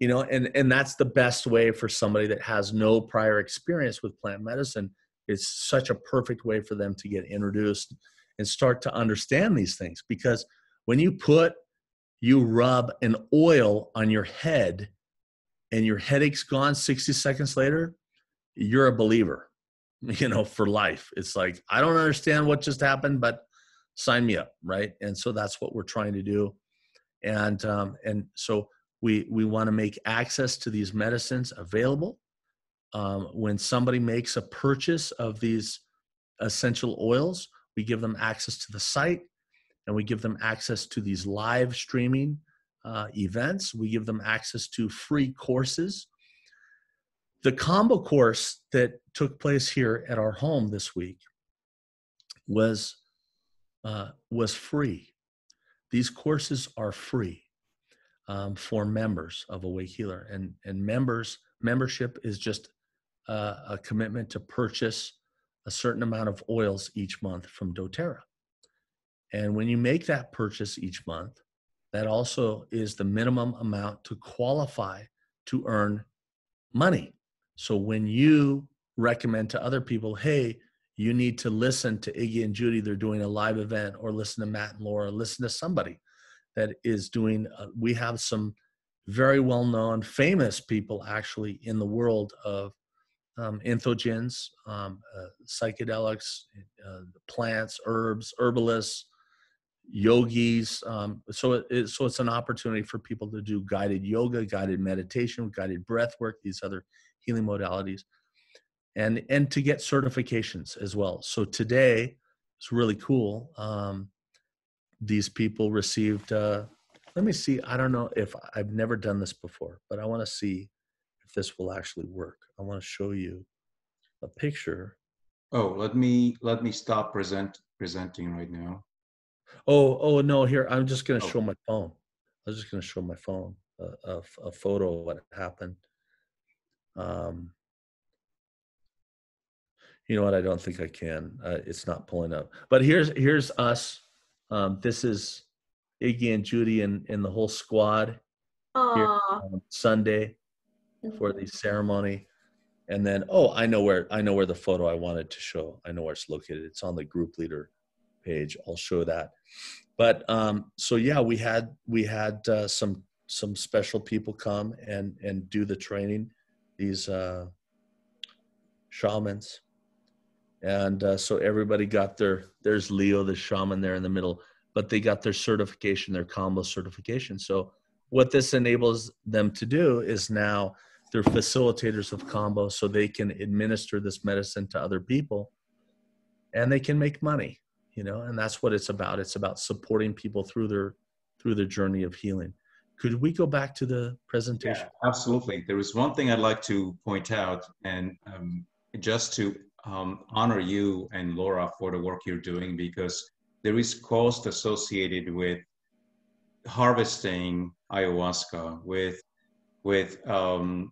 you know. And and that's the best way for somebody that has no prior experience with plant medicine. It's such a perfect way for them to get introduced and start to understand these things because when you put you rub an oil on your head and your headache's gone 60 seconds later you're a believer [laughs] you know, for life. It's like, I don't understand what just happened, but sign me up. Right. And so that's what we're trying to do. And, um, and so we, we want to make access to these medicines available. Um, when somebody makes a purchase of these essential oils, we give them access to the site and we give them access to these live streaming uh, events. We give them access to free courses the kambo course that took place here at our home this week was uh, was free. These courses are free um, for members of Awake Healer, and and members membership is just uh, a commitment to purchase a certain amount of oils each month from DoTerra. And when you make that purchase each month, that also is the minimum amount to qualify to earn money. So when you recommend to other people, hey, you need to listen to Iggy and Judy, they're doing a live event, or listen to Matt and Laura, listen to somebody that is doing, uh, we have some very well known, famous people actually in the world of um, um, uh, psychedelics, uh, plants, herbs, herbalists, yogis. Um, so, it, so it's an opportunity for people to do guided yoga, guided meditation, guided breath work, these other healing modalities and and to get certifications as well. So today it's really cool um, these people received uh, let me see i don't know if i've never done this before but i want to see if this will actually work. I want to show you a picture. Oh let me let me stop present presenting right now. Oh oh no here i'm just going to oh. show my phone. I was just going to show my phone a, a, a photo of what happened. Um, you know what? I don't think I can. Uh, it's not pulling up. But here's here's us. Um, this is Iggy and Judy and, and the whole squad here um, Sunday for the mm-hmm. ceremony. And then, oh, I know where I know where the photo I wanted to show. I know where it's located. It's on the group leader page. I'll show that. but um, so yeah, we had we had uh, some some special people come and and do the training. These uh, shamans, and uh, so everybody got their. There's Leo, the shaman, there in the middle, but they got their certification, their kambo certification. So what this enables them to do is now they're facilitators of kambo, so they can administer this medicine to other people, and they can make money you know and that's what it's about it's about supporting people through their through their journey of healing could we go back to the presentation yeah, absolutely there is one thing i'd like to point out and um, just to um, honor you and laura for the work you're doing because there is cost associated with harvesting ayahuasca with with um,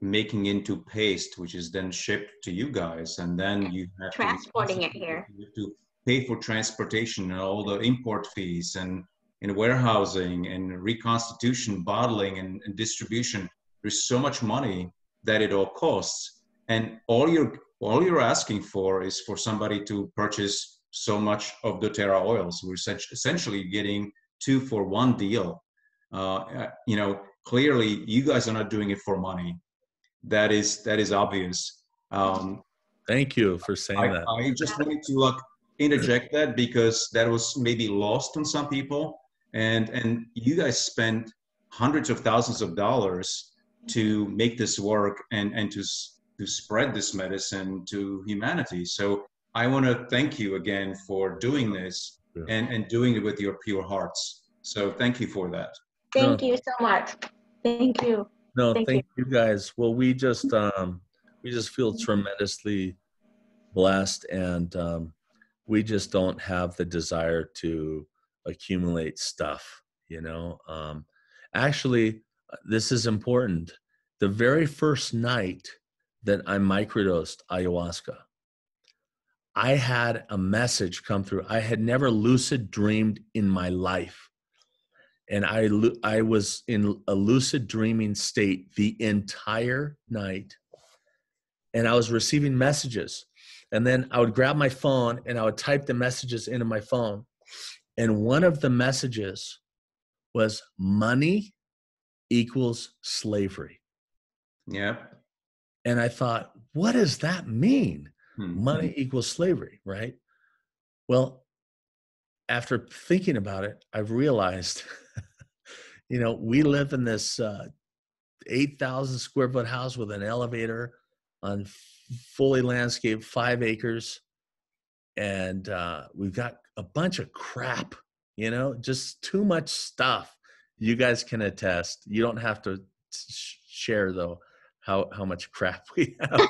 making into paste which is then shipped to you guys. And then you have transporting it here. to pay for transportation and all the import fees and in warehousing and reconstitution, bottling and, and, distribution. There's so much money that it all costs, and all you're all you're asking for is for somebody to purchase so much of doTERRA oils. We're essentially getting two for one deal. Uh, you know, clearly you guys are not doing it for money. That is that is obvious. Um, Thank you for saying I, that. I just wanted to look interject that because that was maybe lost on some people and and you guys spent hundreds of thousands of dollars to make this work and and to to spread this medicine to humanity. So i want to thank you again for doing this yeah. and and doing it with your pure hearts. So thank you for that. Thank no. you so much. Thank you. No thank, thank you. you guys. Well we just um we just feel tremendously blessed and um we just don't have the desire to accumulate stuff you know? Um, actually uh, this is important. The very first night that i microdosed ayahuasca i had a message come through i had never lucid dreamed in my life and i i was in a lucid dreaming state the entire night and i was receiving messages and then I would grab my phone and I would type the messages into my phone. And one of the messages was money equals slavery. Yeah. And I thought, what does that mean? Mm-hmm. Money equals slavery, right? Well, after thinking about it, I've realized, [laughs] you know, we live in this uh, 8,000 square foot house with an elevator on fully landscaped, five acres, and uh, we've got a bunch of crap. You know, just too much stuff. You guys can attest. You don't have to share though how how much crap we have.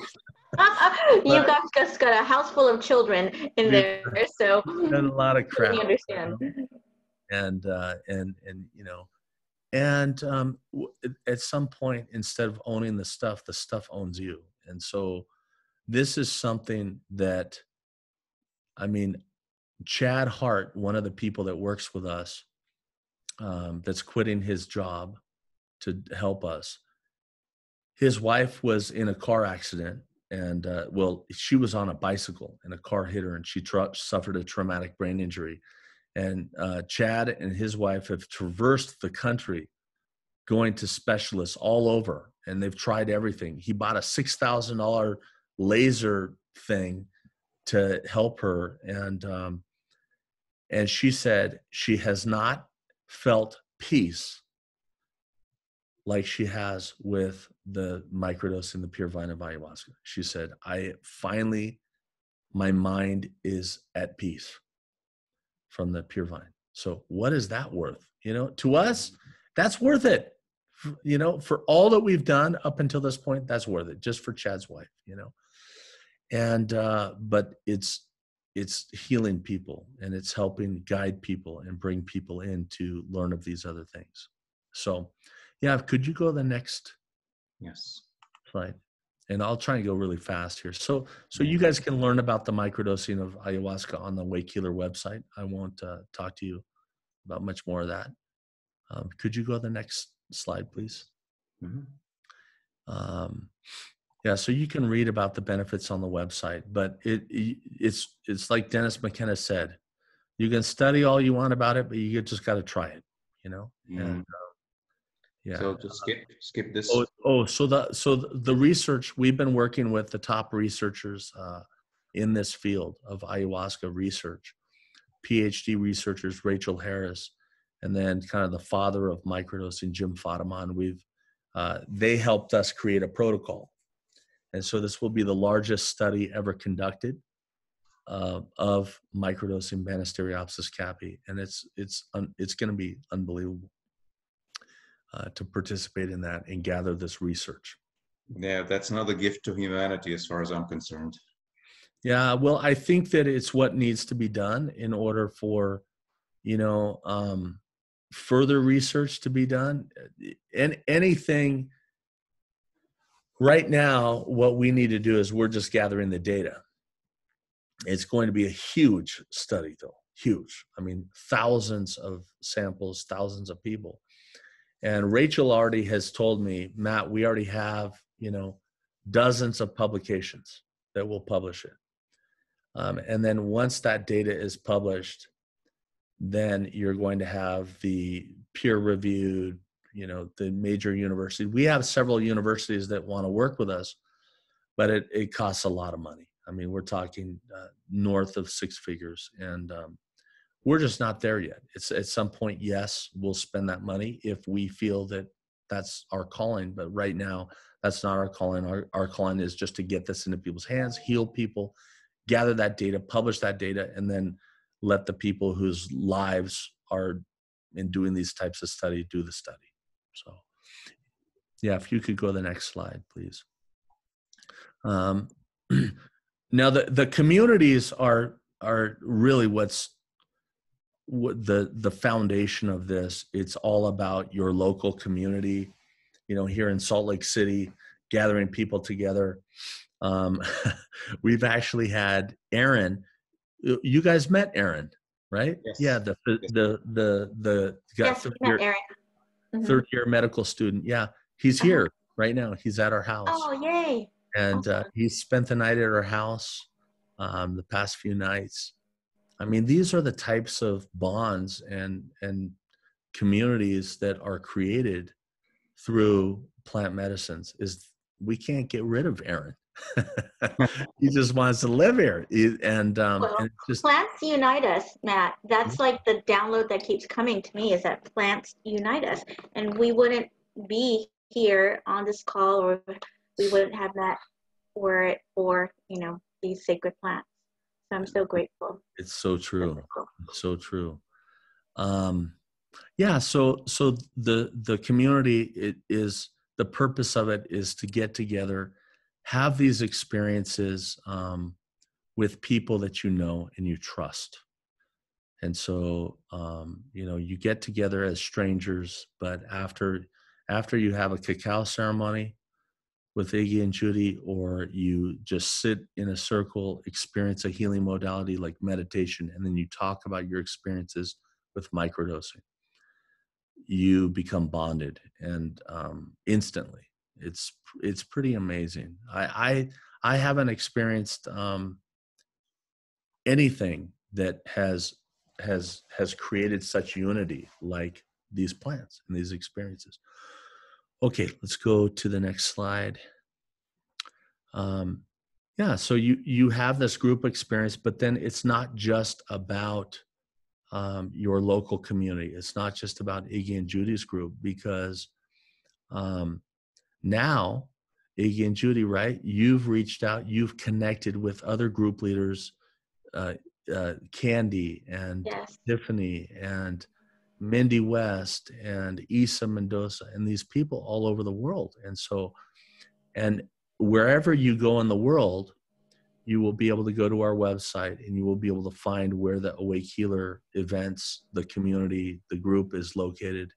[laughs] you guys just got a house full of children in there, so a lot of crap. You understand. And uh, and and you know, and um, at some point, instead of owning the stuff, the stuff owns you. And so, this is something that i mean chad hart one of the people that works with us um, that's quitting his job to help us his wife was in a car accident and uh, well she was on a bicycle and a car hit her and she tra- suffered a traumatic brain injury. And uh, chad and his wife have traversed the country going to specialists all over and they've tried everything. He bought a $6000 laser thing to help her and um, and she said she has not felt peace like she has with the microdose in the pure vine of ayahuasca. She said i finally my mind is at peace from the pure vine so what is that worth? You know to us that's worth it. You know for all that we've done up until this point that's worth it just for chad's wife you know? And uh, but it's it's healing people and it's helping guide people and bring people in to learn of these other things. So yeah could you go the next yes slide and i'll try and go really fast here so so you guys can learn about the microdosing of ayahuasca on the awake healer website i won't uh, talk to you about much more of that um, could you go the next slide please mm-hmm. um, yeah, so you can read about the benefits on the website, but it it's it's like Dennis McKenna said, you can study all you want about it, but you just got to try it. You know. Mm. And, uh, yeah. So just skip skip this. Oh, oh, so the so the research we've been working with the top researchers uh, in this field of ayahuasca research, PhD researchers Rachel Harris, and then kind of the father of microdosing Jim Fadiman. We've uh, they helped us create a protocol, and so this will be the largest study ever conducted uh, of microdosing Banisteriopsis caapi, and it's it's un, it's going to be unbelievable uh, to participate in that and gather this research. Yeah, that's another gift to humanity, as far as I'm concerned. Yeah, well, I think that it's what needs to be done in order for, you know, um, further research to be done. And anything right now, what we need to do is we're just gathering the data. It's going to be a huge study, though, huge. I mean, thousands of samples, thousands of people. And Rachel already has told me, Matt, we already have, you know, dozens of publications that will publish it. Um, and then once that data is published, then you're going to have the peer reviewed, you know, the major university. We have several universities that want to work with us, but it, it costs a lot of money. I mean, we're talking uh, north of six figures. And um, we're just not there yet. It's at some point, yes, we'll spend that money if we feel that that's our calling. But right now, that's not our calling. Our, our calling is just to get this into people's hands, heal people, gather that data, publish that data, and then let the people whose lives are in doing these types of study do the study. So, yeah, if you could go to the next slide, please. Um, [clears throat] now, the the communities are are really what's what the the foundation of this it's all about your local community you know here in salt lake city gathering people together. Um, [laughs] we've actually had aaron you guys met aaron right? Yes. yeah the the the the, the yes, third, year, Aaron. Mm-hmm. third year medical student. Yeah he's here uh-huh. right now. He's at our house. Oh yay. And uh, he spent the night at our house um, the past few nights I mean, these are the types of bonds and and communities that are created through plant medicines. Is we can't get rid of Aaron. [laughs] he just wants to live here, and, um, well, and just, plants unite us, Matt. That's mm-hmm. like the download that keeps coming to me is that plants unite us, and we wouldn't be here on this call, or we wouldn't have met, were it for you know these sacred plants. I'm so grateful. It's so true. It's so true. Um, yeah. So so the the community it is the purpose of it is to get together, have these experiences um, with people that you know and you trust. And so um, you know you get together as strangers, but after after you have a cacao ceremony, with Iggy and Judy, or you just sit in a circle, experience a healing modality like meditation, and then you talk about your experiences with microdosing. You become bonded and um, instantly. It's it's pretty amazing. I I, I haven't experienced um, anything that has has has created such unity like these plants and these experiences. Okay, let's go to the next slide. Um, yeah, so you you have this group experience, but then it's not just about um, your local community. It's not just about Iggy and Judy's group because um, now Iggy and Judy, right? You've reached out, you've connected with other group leaders, uh, uh, Candy and yes. Tiffany and Mindy West and Isa Mendoza and these people all over the world. And so, and wherever you go in the world, you will be able to go to our website and you will be able to find where the Awake Healer events, the community, the group is located,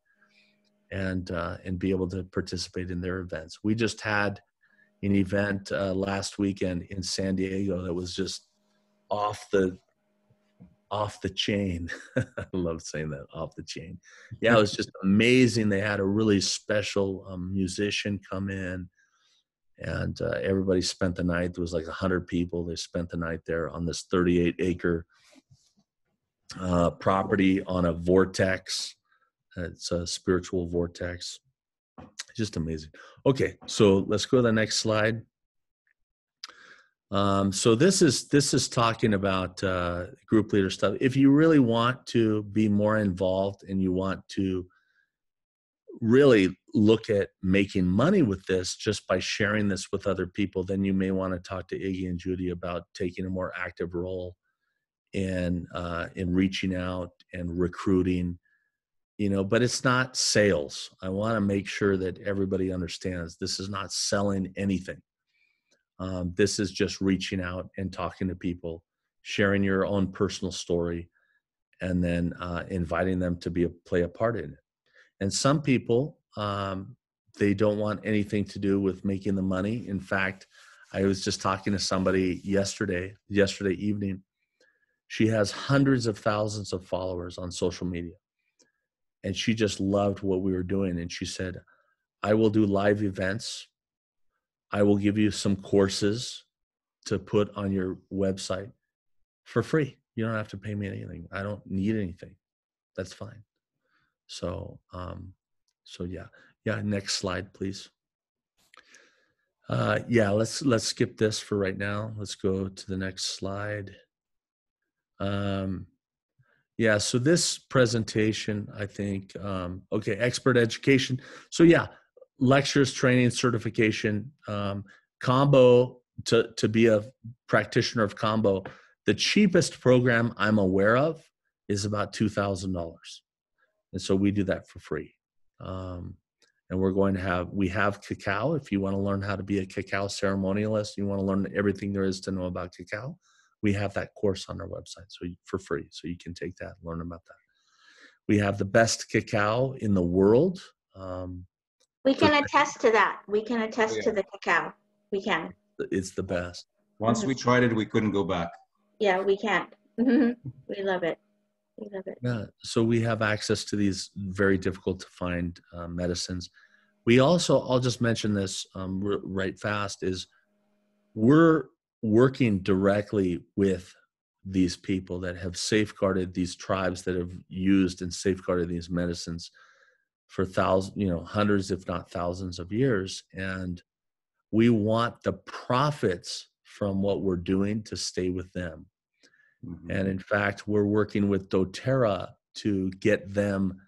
and uh, and be able to participate in their events. We just had an event uh, last weekend in San Diego that was just off the off the chain. [laughs] I love saying that off the chain. Yeah, it was just [laughs] amazing. They had a really special um, musician come in, and uh, everybody spent the night. There was like hundred people. They spent the night there on this 38 acre uh, property on a vortex. It's a spiritual vortex. Just amazing. Okay, so let's go to the next slide. Um, so this is this is talking about uh, group leader stuff. If you really want to be more involved and you want to really look at making money with this just by sharing this with other people, then you may want to talk to Iggy and Judy about taking a more active role in uh, in reaching out and recruiting. You know, but it's not sales. I want to make sure that everybody understands this is not selling anything. Um, this is just reaching out and talking to people, sharing your own personal story, and then uh, inviting them to be a, play a part in it. And some people, um, they don't want anything to do with making the money. In fact, I was just talking to somebody yesterday, yesterday evening. She has hundreds of thousands of followers on social media. And she just loved what we were doing. And she said, I will do live events. I will give you some courses to put on your website for free. You don't have to pay me anything. I don't need anything. That's fine. So, um, so yeah, yeah. Next slide, please. Uh, yeah, let's let's skip this for right now. Let's go to the next slide. Um, yeah, so this presentation, I think, um, okay, expert education. So yeah, lectures, training, certification, um, Kambo to to be a practitioner of kambo. The cheapest program I'm aware of is about two thousand dollars. And so we do that for free. Um, and we're going to have we have cacao. If you want to learn how to be a cacao ceremonialist you want to learn everything there is to know about cacao we have that course on our website. So for free. So you can take that learn about that. We have the best cacao in the world. Um, we can attest to that we can attest yeah. to the cacao we can it's the best once mm-hmm. we tried it we couldn't go back yeah we can't we love it We love it. Yeah. So we have access to these very difficult to find uh, medicines. We also, I'll just mention this um, r- right fast, is we're working directly with these people that have safeguarded these tribes that have used and safeguarded these medicines for thousands, you know, hundreds, if not thousands of years. And we want the profits from what we're doing to stay with them. Mm-hmm. And in fact, we're working with doTERRA to get them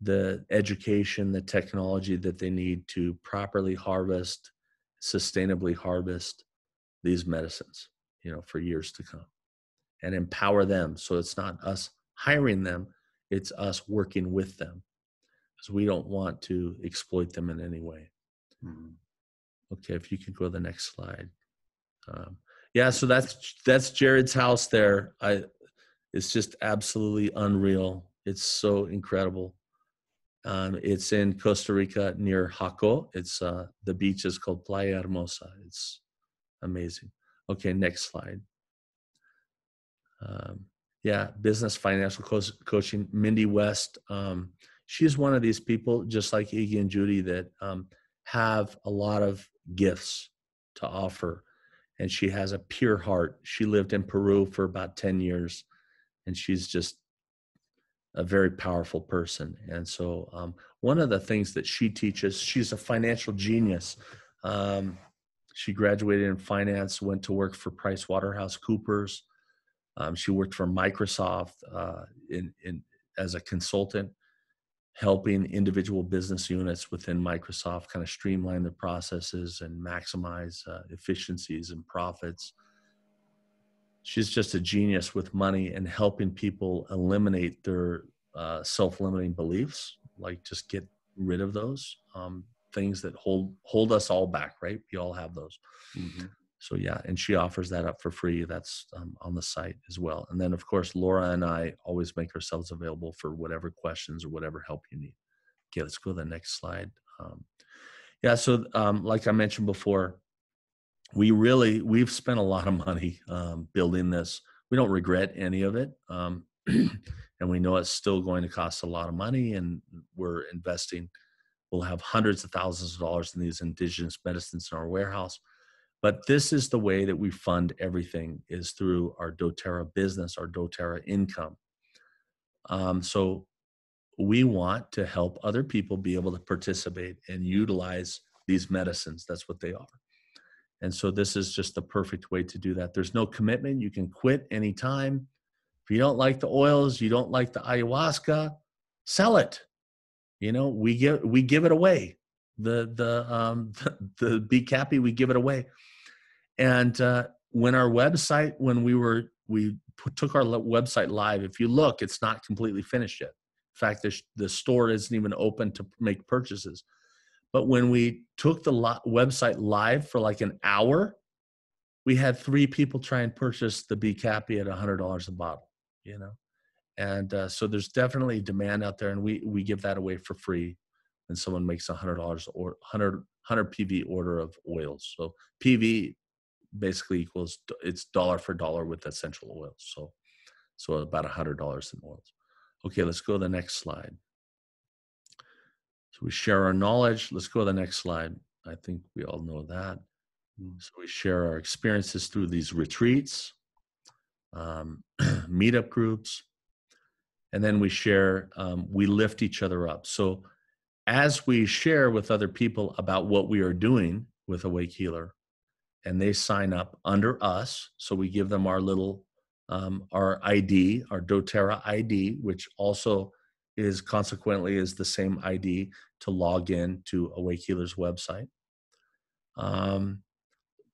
the education, the technology that they need to properly harvest, sustainably harvest these medicines, you know, for years to come and empower them. So it's not us hiring them, it's us working with them because we don't want to exploit them in any way. Mm-hmm. Okay, if you can go to the next slide. Um, yeah so that's that's jared's house there. I it's just absolutely unreal. It's so incredible. Um, it's in costa rica near jaco. It's uh, the beach is called playa hermosa. It's amazing. Okay next slide. Um, yeah business financial co- coaching mindy west um, she's one of these people just like iggy and judy that um, have a lot of gifts to offer and she has a pure heart. She lived in Peru for about 10 years and she's just a very powerful person. And so, um, one of the things that she teaches, she's a financial genius. Um, she graduated in finance, went to work for Price Waterhouse Coopers. Um, she worked for Microsoft uh, in, in, as a consultant helping individual business units within Microsoft kind of streamline their processes and maximize uh, efficiencies and profits. She's just a genius with money and helping people eliminate their uh, self-limiting beliefs, like just get rid of those um, things that hold hold us all back. Right? We all have those. Mm-hmm so yeah and she offers that up for free that's um, on the site as well and then of course laura and i always make ourselves available for whatever questions or whatever help you need. Okay let's go to the next slide um, yeah so um, like i mentioned before we really we've spent a lot of money um, building this. We don't regret any of it um, [clears throat] and we know it's still going to cost a lot of money and we're investing we'll have hundreds of thousands of dollars in these indigenous medicines in our warehouse but this is the way that we fund everything is through our doterra business our doterra income Um, so we want to help other people be able to participate and utilize these medicines. That's what they are. And so this is just the perfect way to do that. There's no commitment. You can quit anytime. If you don't like the oils, you don't like the ayahuasca, sell it. You know, we give we give it away. The the um the, [laughs] the Be Happy, we give it away. And uh, when our website, when we were we put, took our website live, if you look, it's not completely finished yet. In fact, the, the store isn't even open to make purchases. But when we took the lo- website live for like an hour, we had three people try and purchase the Be cappy at a $100 a bottle, you know? And uh, so there's definitely demand out there, and we, we give that away for free when someone makes a $100 or 100, 100 PV order of oils. So PV basically equals it's dollar for dollar with essential oils. So, so about a hundred dollars in oils. Okay, let's go to the next slide. So we share our knowledge. Let's go to the next slide. I think we all know that. Mm. So we share our experiences through these retreats, um, [clears throat] meetup groups, and then we share. Um, we lift each other up. So as we share with other people about what we are doing with Awake Healer, and they sign up under us. So we give them our little um, our ID, our doTERRA ID, which also is consequently is the same ID to log in to Awake Healer's website. Um,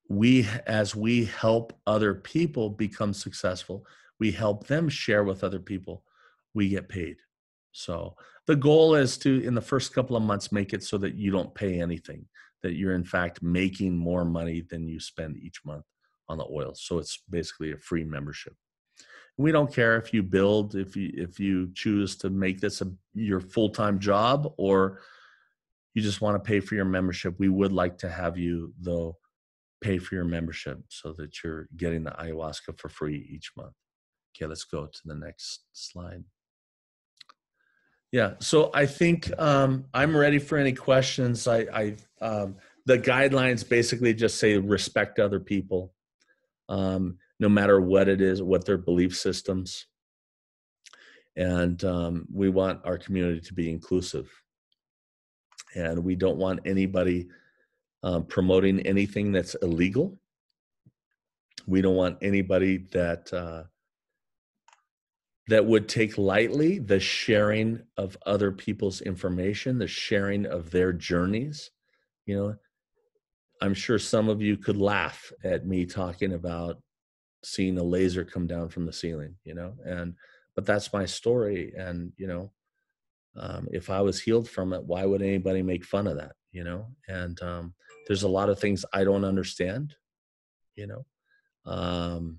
we, as we help other people become successful, we help them share with other people. We get paid. So the goal is to, in the first couple of months, make it so that you don't pay anything that you're in fact making more money than you spend each month on the oil. So it's basically a free membership. We don't care if you build, if you if you choose to make this a, your full time job, or you just want to pay for your membership. We would like to have you though pay for your membership so that you're getting the ayahuasca for free each month. Okay, let's go to the next slide. Yeah, so I think um, I'm ready for any questions. I, I um, the guidelines basically just say respect other people, um, no matter what it is, what their belief systems, and um, we want our community to be inclusive, and we don't want anybody um, promoting anything that's illegal. We don't want anybody that uh, that would take lightly the sharing of other people's information, the sharing of their journeys. You know, I'm sure some of you could laugh at me talking about seeing a laser come down from the ceiling, you know, and but that's my story. And, you know, um, if I was healed from it, why would anybody make fun of that, you know? And um, there's a lot of things I don't understand, you know. Um,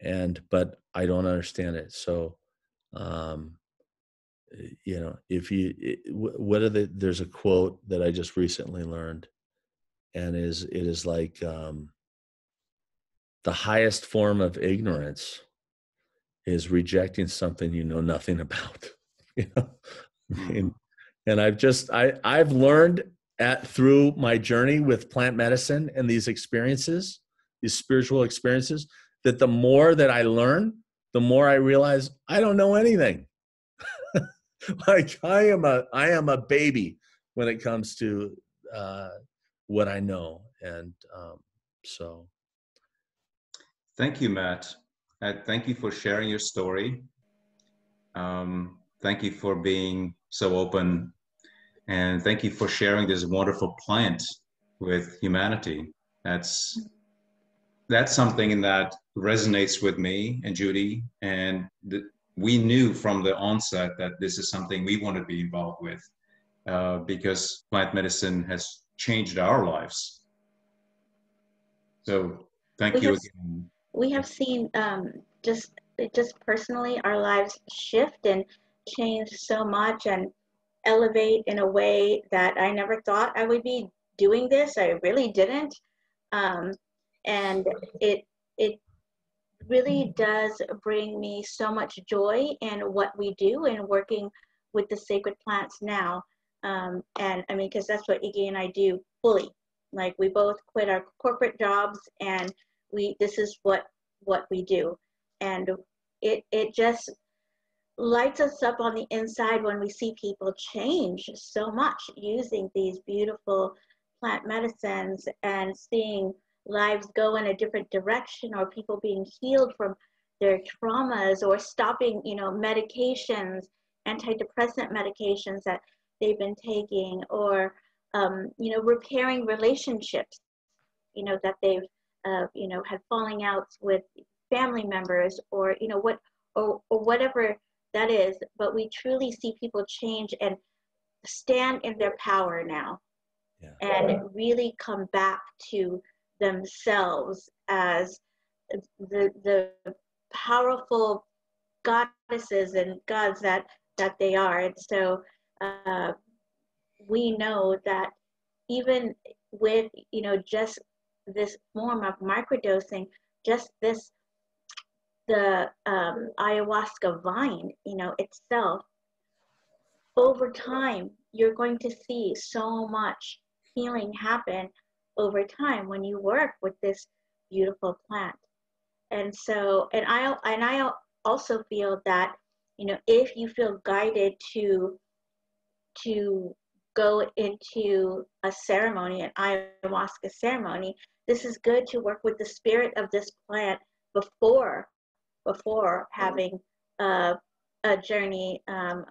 and but I don't understand it. So, um, eh, you know, if you it, what are the there's a quote that I just recently learned, and is it is like um, the highest form of ignorance is rejecting something you know nothing [laughs] about. [laughs] you know, and, mm-hmm. and I've just I I've learned at through my journey with plant medicine and these experiences, these spiritual experiences that the more that I learn, the more I realize I don't know anything. [laughs] like I am a I am a baby when it comes to uh, what I know, and um, so. Thank you, Matt. Uh, thank you for sharing your story. Um, thank you for being so open, and thank you for sharing this wonderful plant with humanity. That's that's something that resonates with me and Judy, and the, we knew from the onset that this is something we want to be involved with uh, because plant medicine has changed our lives. So thank we you have, again. We have seen um, just just personally our lives shift and change so much and elevate in a way that I never thought I would be doing this. I really didn't. Um, and it it really does bring me so much joy in what we do and working with the sacred plants now. Um, and I mean, because that's what Iggy and I do fully. Like we both quit our corporate jobs and we this is what what we do, and it it just lights us up on the inside when we see people change so much using these beautiful plant medicines and seeing lives go in a different direction or people being healed from their traumas or stopping you know medications antidepressant medications that they've been taking or um, you know repairing relationships you know that they've uh, you know had falling outs with family members or you know what or, or whatever that is but we truly see people change and stand in their power now yeah. and really come back to themselves as the the powerful goddesses and gods that that they are. And so uh, we know that even with you know just this form of microdosing just this the um, ayahuasca vine, you know, itself, over time, you're going to see so much healing happen over time when you work with this beautiful plant. And so, and I, and I also feel that, you know, if you feel guided to, to go into a ceremony, an ayahuasca ceremony, this is good to work with the spirit of this plant before before having uh, a journey, um,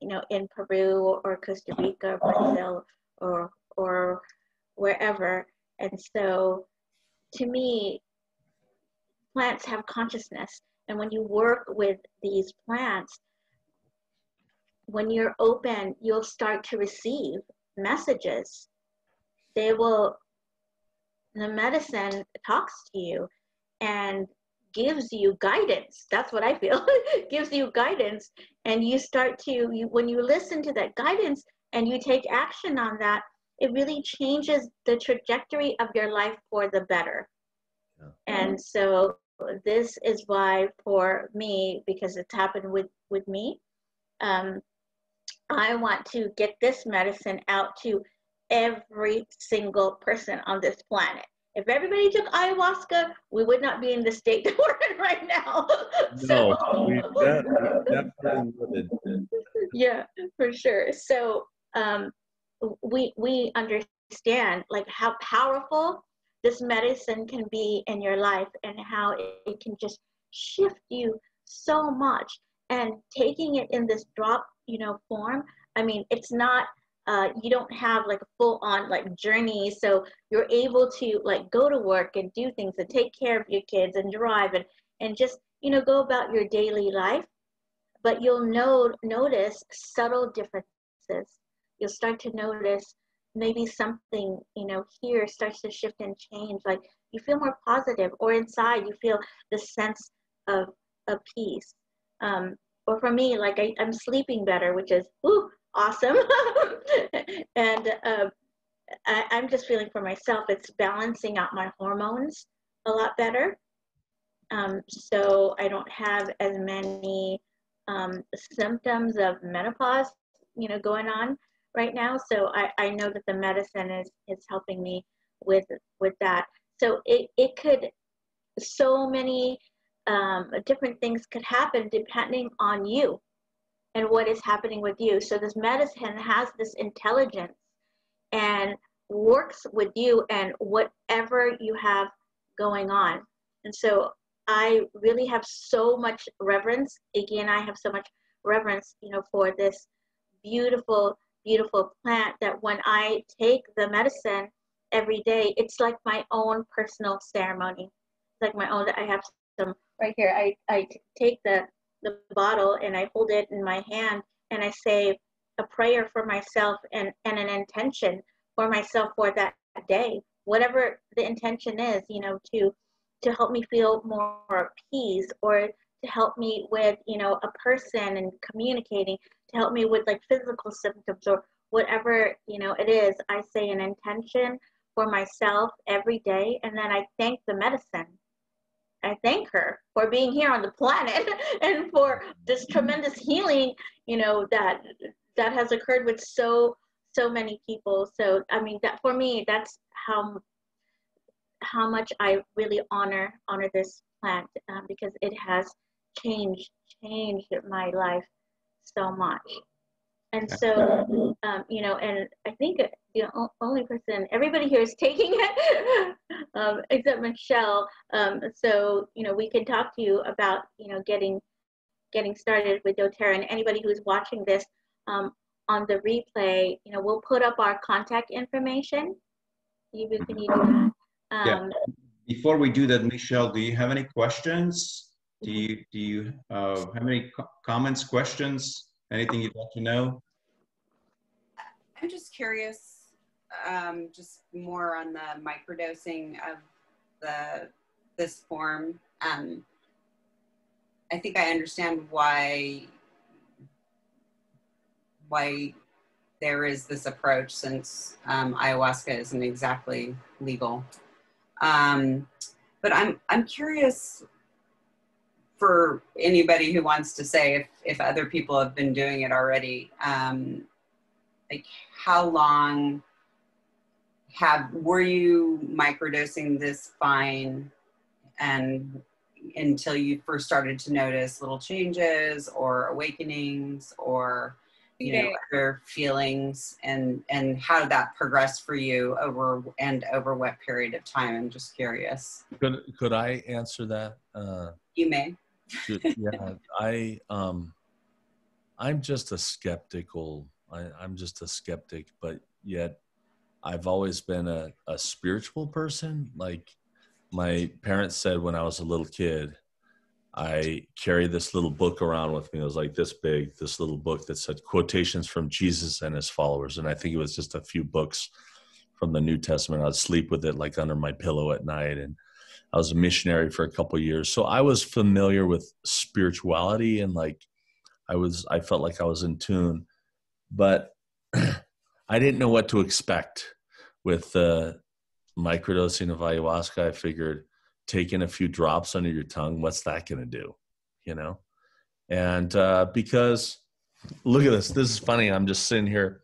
you know, in Peru or Costa Rica, or Brazil, or or wherever. And so, to me, plants have consciousness, and when you work with these plants, when you're open, you'll start to receive messages. They will, the medicine talks to you, and gives you guidance that's what i feel [laughs] gives you guidance and you start to you when you listen to that guidance and you take action on that it really changes the trajectory of your life for the better yeah. and so this is why for me because it's happened with with me um, i want to get this medicine out to every single person on this planet if everybody took ayahuasca, we would not be in the state [laughs] that we're in right now. No, so, we definitely would. [laughs] Yeah, for sure. So um, we we understand like how powerful this medicine can be in your life and how it, it can just shift you so much. And taking it in this drop, you know, form. I mean, it's not uh, you don't have like a full on like journey so you're able to like go to work and do things and take care of your kids and drive and and just you know go about your daily life but you'll know notice subtle differences you'll start to notice maybe something you know here starts to shift and change like you feel more positive or inside you feel the sense of of peace um, or for me like I, i'm sleeping better which is ooh, awesome. [laughs] and uh, I, I'm just feeling for myself, it's balancing out my hormones a lot better. Um, so I don't have as many um, symptoms of menopause, you know, going on right now. So I, I know that the medicine is, is helping me with, with that. So it, it could, so many um, different things could happen depending on you and what is happening with you. So this medicine has this intelligence and works with you and whatever you have going on. And so I really have so much reverence. Again, I have so much reverence, you know, for this beautiful, beautiful plant that when I take the medicine every day, it's like my own personal ceremony. It's like my own, that I have some right here. I, I take the the bottle and I hold it in my hand and I say a prayer for myself and, and an intention for myself for that day, whatever the intention is, you know, to to help me feel more peace or to help me with, you know, a person and communicating, to help me with like physical symptoms or whatever, you know, it is. I say an intention for myself every day and then I thank the medicine I thank her for being here on the planet [laughs] and for this tremendous healing, you know, that that has occurred with so so many people. So I mean, that for me, that's how how much I really honor honor this plant um, because it has changed changed my life so much. And so, um, you know, and I think the only person, everybody here is [laughs] taking it, um, except Michelle. Um, so, you know, we can talk to you about, you know, getting getting started with doTERRA. And anybody who's watching this um, on the replay, you know, we'll put up our contact information. You can you do that? yeah. Um, Before we do that, Michelle, do you have any questions? Do you do you uh, have any co comments, questions? Anything you'd like to know? I'm just curious, um, just more on the microdosing of the this form. Um, I think I understand why why there is this approach since um, ayahuasca isn't exactly legal. Um, but I'm I'm curious for anybody who wants to say if, if other people have been doing it already um, like how long have were you microdosing this fine and until you first started to notice little changes or awakenings or you know other feelings? And and how did that progress for you over and over what period of time? I'm just curious. Could could i answer that? Uh you may yeah, I um, I'm just a skeptical. I, I'm just a skeptic, but yet I've always been a, a spiritual person. Like my parents said when I was a little kid, I carried this little book around with me. It was like this big, this little book that said quotations from Jesus and his followers. And I think it was just a few books from the New Testament. I'd sleep with it like under my pillow at night. And I was a missionary for a couple years, so I was familiar with spirituality and like I was I felt like I was in tune, but [clears throat] I didn't know what to expect with uh, microdosing of ayahuasca. I figured taking a few drops under your tongue, what's that going to do, you know? And uh, because look at this, this is funny. I'm just sitting here.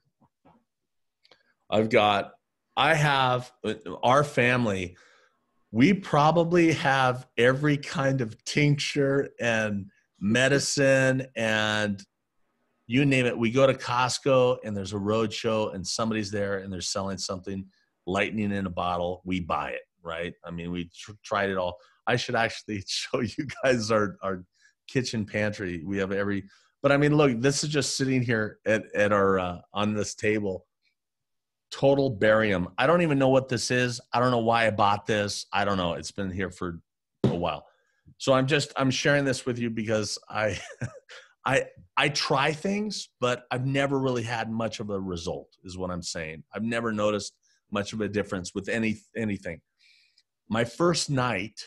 I've got, I have uh, our family we probably have every kind of tincture and medicine and you name it. We go to Costco and there's a road show and somebody's there and they're selling something lightning in a bottle. We buy it, right? I mean, we tr- tried it all. I should actually [laughs] show you guys our, our kitchen pantry. We have every, but I mean, look, this is just sitting here at, at our, uh, on this table total barium. I don't even know what this is. I don't know why I bought this. I don't know. It's been here for a while. So I'm just I'm sharing this with you because I [laughs] I I try things, but I've never really had much of a result is what I'm saying. I've never noticed much of a difference with any anything. My first night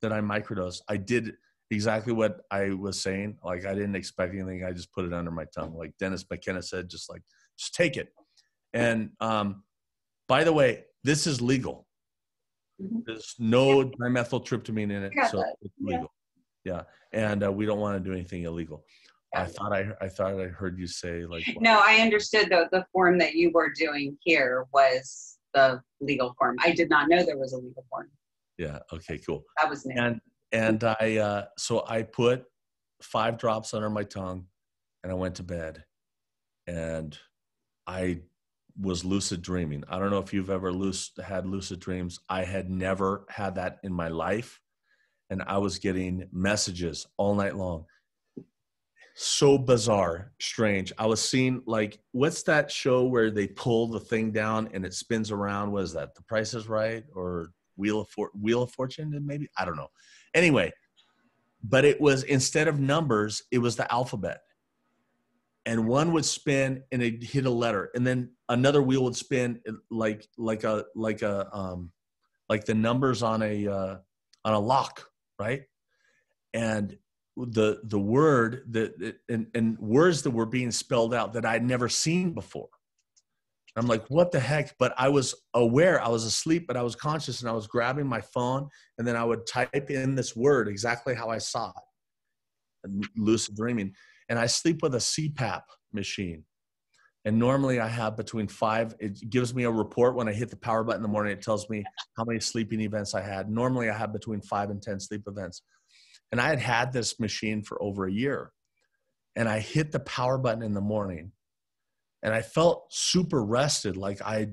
that I microdosed, I did exactly what I was saying. Like I didn't expect anything. I just put it under my tongue. Like Dennis McKenna said, just like just take it. And um, by the way, this is legal. Mm-hmm. There's no yeah. dimethyltryptamine in it, so that. it's legal. Yeah, yeah. and uh, we don't want to do anything illegal. Yeah. I thought I I thought I heard you say like. No, I understood the the form that you were doing here was the legal form. I did not know there was a legal form. Yeah. Okay. Cool. That was new. And and I uh, so I put five drops under my tongue, and I went to bed, and I was lucid dreaming. I don't know if you've ever had lucid dreams. I had never had that in my life. And I was getting messages all night long. So bizarre, strange. I was seeing like, what's that show where they pull the thing down and it spins around? Was that The Price is Right or Wheel of, For- Wheel of Fortune? Maybe I don't know. Anyway, but it was instead of numbers, it was the alphabet and one would spin and it hit a letter and then another wheel would spin like like a like a um like the numbers on a uh, on a lock right? And the the word that and, and words that were being spelled out that i'd never seen before. I'm like what the heck? But i was aware i was asleep but i was conscious and i was grabbing my phone and then i would type in this word exactly how i saw it. Lucid dreaming and I sleep with a CPAP machine. And normally I have between five, it gives me a report when I hit the power button in the morning. It tells me how many sleeping events I had. Normally I have between five and 10 sleep events. And I had had this machine for over a year. And I hit the power button in the morning and I felt super rested, like I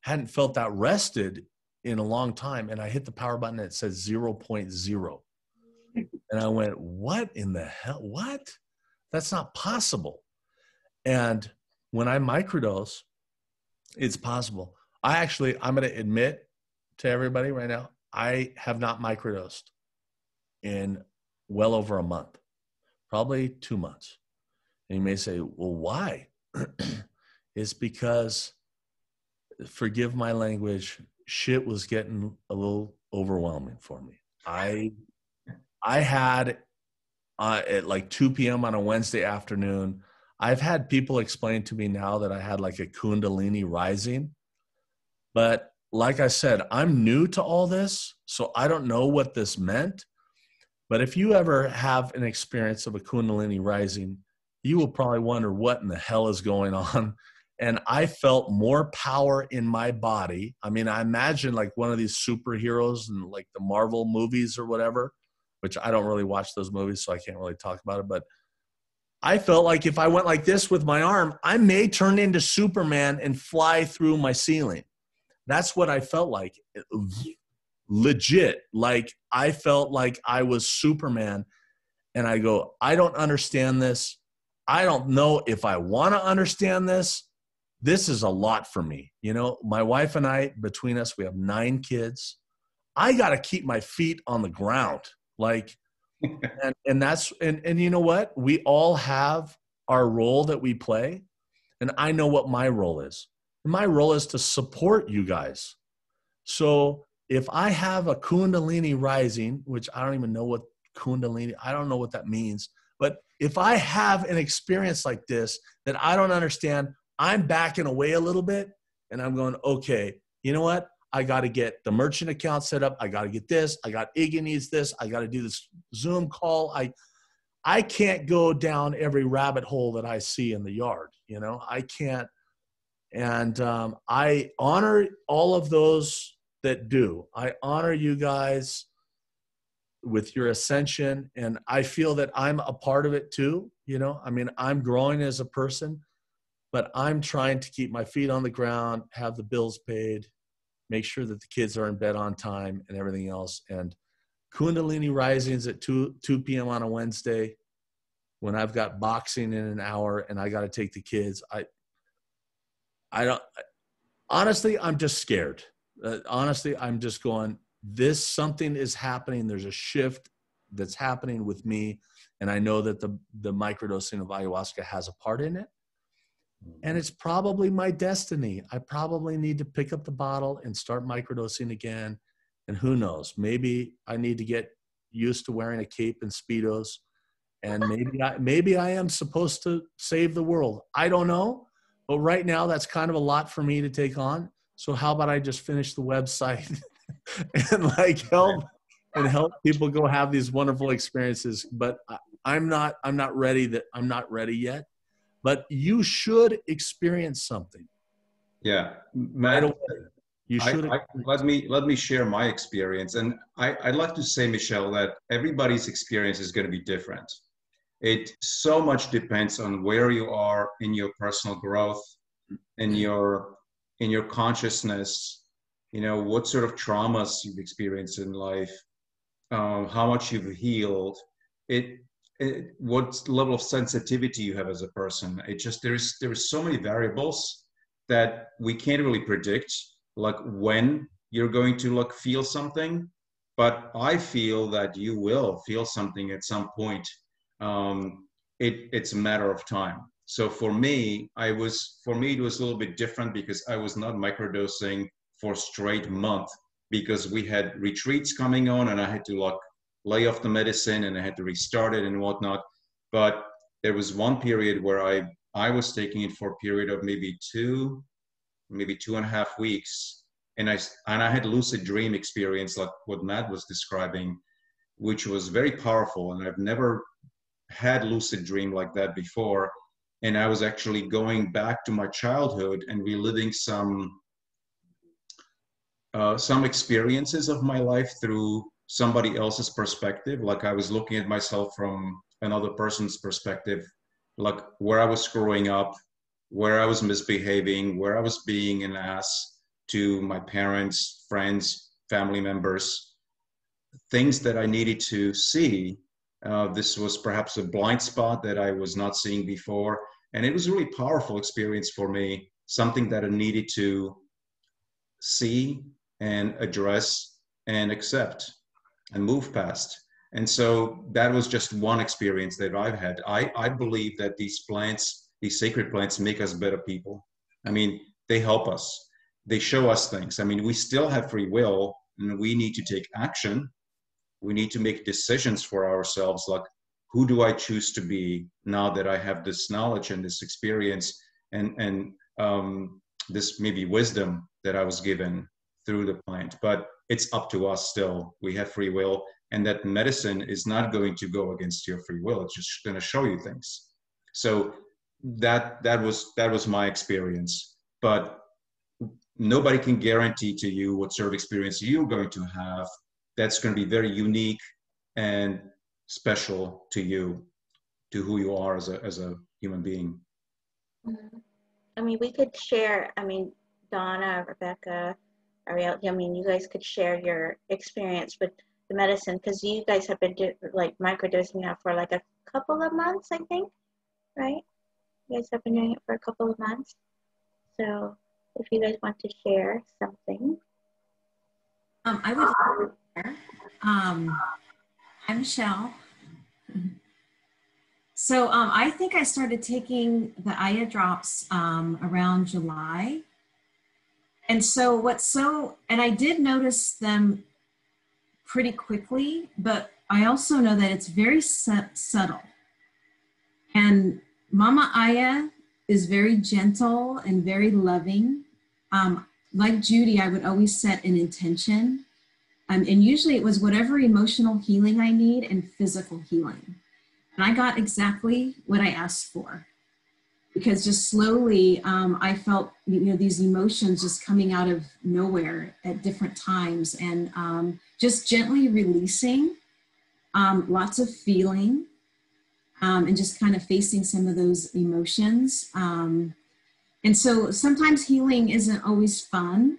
hadn't felt that rested in a long time. And I hit the power button and it says 0.0. And I went, What in the hell? What? That's not possible. And when I microdose, it's possible. I actually, I'm going to admit to everybody right now, I have not microdosed in well over a month, probably two months. And you may say, well, why? [clears throat] it's because, forgive my language, shit was getting a little overwhelming for me. I, I had uh, at like 2 p.m. on a Wednesday afternoon, I've had people explain to me now that I had like a Kundalini rising. But like I said, I'm new to all this, so I don't know what this meant. But if you ever have an experience of a Kundalini rising, you will probably wonder what in the hell is going on. [laughs] And I felt more power in my body. I mean, I imagine like one of these superheroes and like the Marvel movies or whatever, which I don't really watch those movies, so I can't really talk about it. But I felt like if I went like this with my arm, I may turn into Superman and fly through my ceiling. That's what I felt like. Legit. Like I felt like I was Superman. And I go, I don't understand this. I don't know if I want to understand this. This is a lot for me. You know, my wife and I, between us, we have nine kids. I got to keep my feet on the ground. Like, [laughs] and, and that's and and you know what? We all have our role that we play and i know what my role is. My role is to support you guys. So if i have a kundalini rising which i don't even know what kundalini i don't know what that means but if i have an experience like this that i don't understand i'm backing away a little bit and i'm going okay you know what I got to get the merchant account set up. I got to get this. I got Iggy needs this. I got to do this Zoom call. I I can't go down every rabbit hole that I see in the yard. You know, I can't. And um, I honor all of those that do. I honor you guys with your ascension, and I feel that I'm a part of it too. You know, I mean, I'm growing as a person, but I'm trying to keep my feet on the ground, have the bills paid, make sure that the kids are in bed on time and everything else. And Kundalini risings at 2, 2 p.m. on a Wednesday when I've got boxing in an hour and I got to take the kids. I, I don't, honestly, I'm just scared. Uh, honestly, I'm just going, this something is happening. There's a shift that's happening with me. And I know that the, the microdosing of ayahuasca has a part in it and it's probably my destiny. I probably need to pick up the bottle and start microdosing again. And who knows? Maybe I need to get used to wearing a cape and speedos, and [laughs] maybe I, maybe I am supposed to save the world. I don't know, but right now that's kind of a lot for me to take on. So how about I just finish the website [laughs] and like help and help people go have these wonderful experiences? But I, I'm not I'm not ready that I'm not ready yet but you should experience something. Yeah, Matt, right you should. I, I, let me let me share my experience, and I, I'd like to say, Michelle, that everybody's experience is going to be different. It so much depends on where you are in your personal growth, in your in your consciousness. You know what sort of traumas you've experienced in life, um, how much you've healed. It it, what level of sensitivity you have as a person. It just there's there's so many variables that we can't really predict, like when you're going to like feel something. But I feel that you will feel something at some point. Um, it it's a matter of time. So for me, I was for me it was a little bit different because I was not microdosing for straight month because we had retreats coming on and I had to like lay off the medicine and I had to restart it and whatnot. But there was one period where I I was taking it for a period of maybe two, maybe two and a half weeks, and I and I had lucid dream experience like what Matt was describing, which was very powerful, and I've never had lucid dream like that before. And I was actually going back to my childhood and reliving some uh, some experiences of my life through somebody else's perspective. Like I was looking at myself from another person's perspective, like where I was growing up, where I was misbehaving, where I was being an ass to my parents, friends, family members, things that I needed to see. Uh, this was perhaps a blind spot that I was not seeing before. And it was a really powerful experience for me, something that I needed to see and address and accept and move past. And so that was just one experience that I've had. I, I believe that these plants, these sacred plants, make us better people. I mean, they help us, they show us things. I mean, we still have free will and we need to take action. We need to make decisions for ourselves like, who do I choose to be now that I have this knowledge and this experience and, and um, this maybe wisdom that I was given through the plant? But it's up to us still. We have free will and that medicine is not going to go against your free will it's just going to show you things so that that was that was my experience but nobody can guarantee to you what sort of experience you're going to have that's going to be very unique and special to you to who you are as a as a human being mm-hmm. i mean we could share i mean donna rebecca ariel i mean you guys could share your experience with the medicine because you guys have been do, like microdosing now for like a couple of months, I think, right? You guys have been doing it for a couple of months. So if you guys want to share something. Um, I would share. Um, I'm Michelle. So um, I think I started taking the Aya drops um, around July. And so what's so, and I did notice them pretty quickly, but I also know that it's very subtle. And Mama Aya is very gentle and very loving. Um, like Judy, I would always set an intention. Um, and usually it was whatever emotional healing I need and physical healing. And I got exactly what I asked for because just slowly um, I felt you know these emotions just coming out of nowhere at different times and um, just gently releasing um, lots of feeling um, and just kind of facing some of those emotions um, and so sometimes healing isn't always fun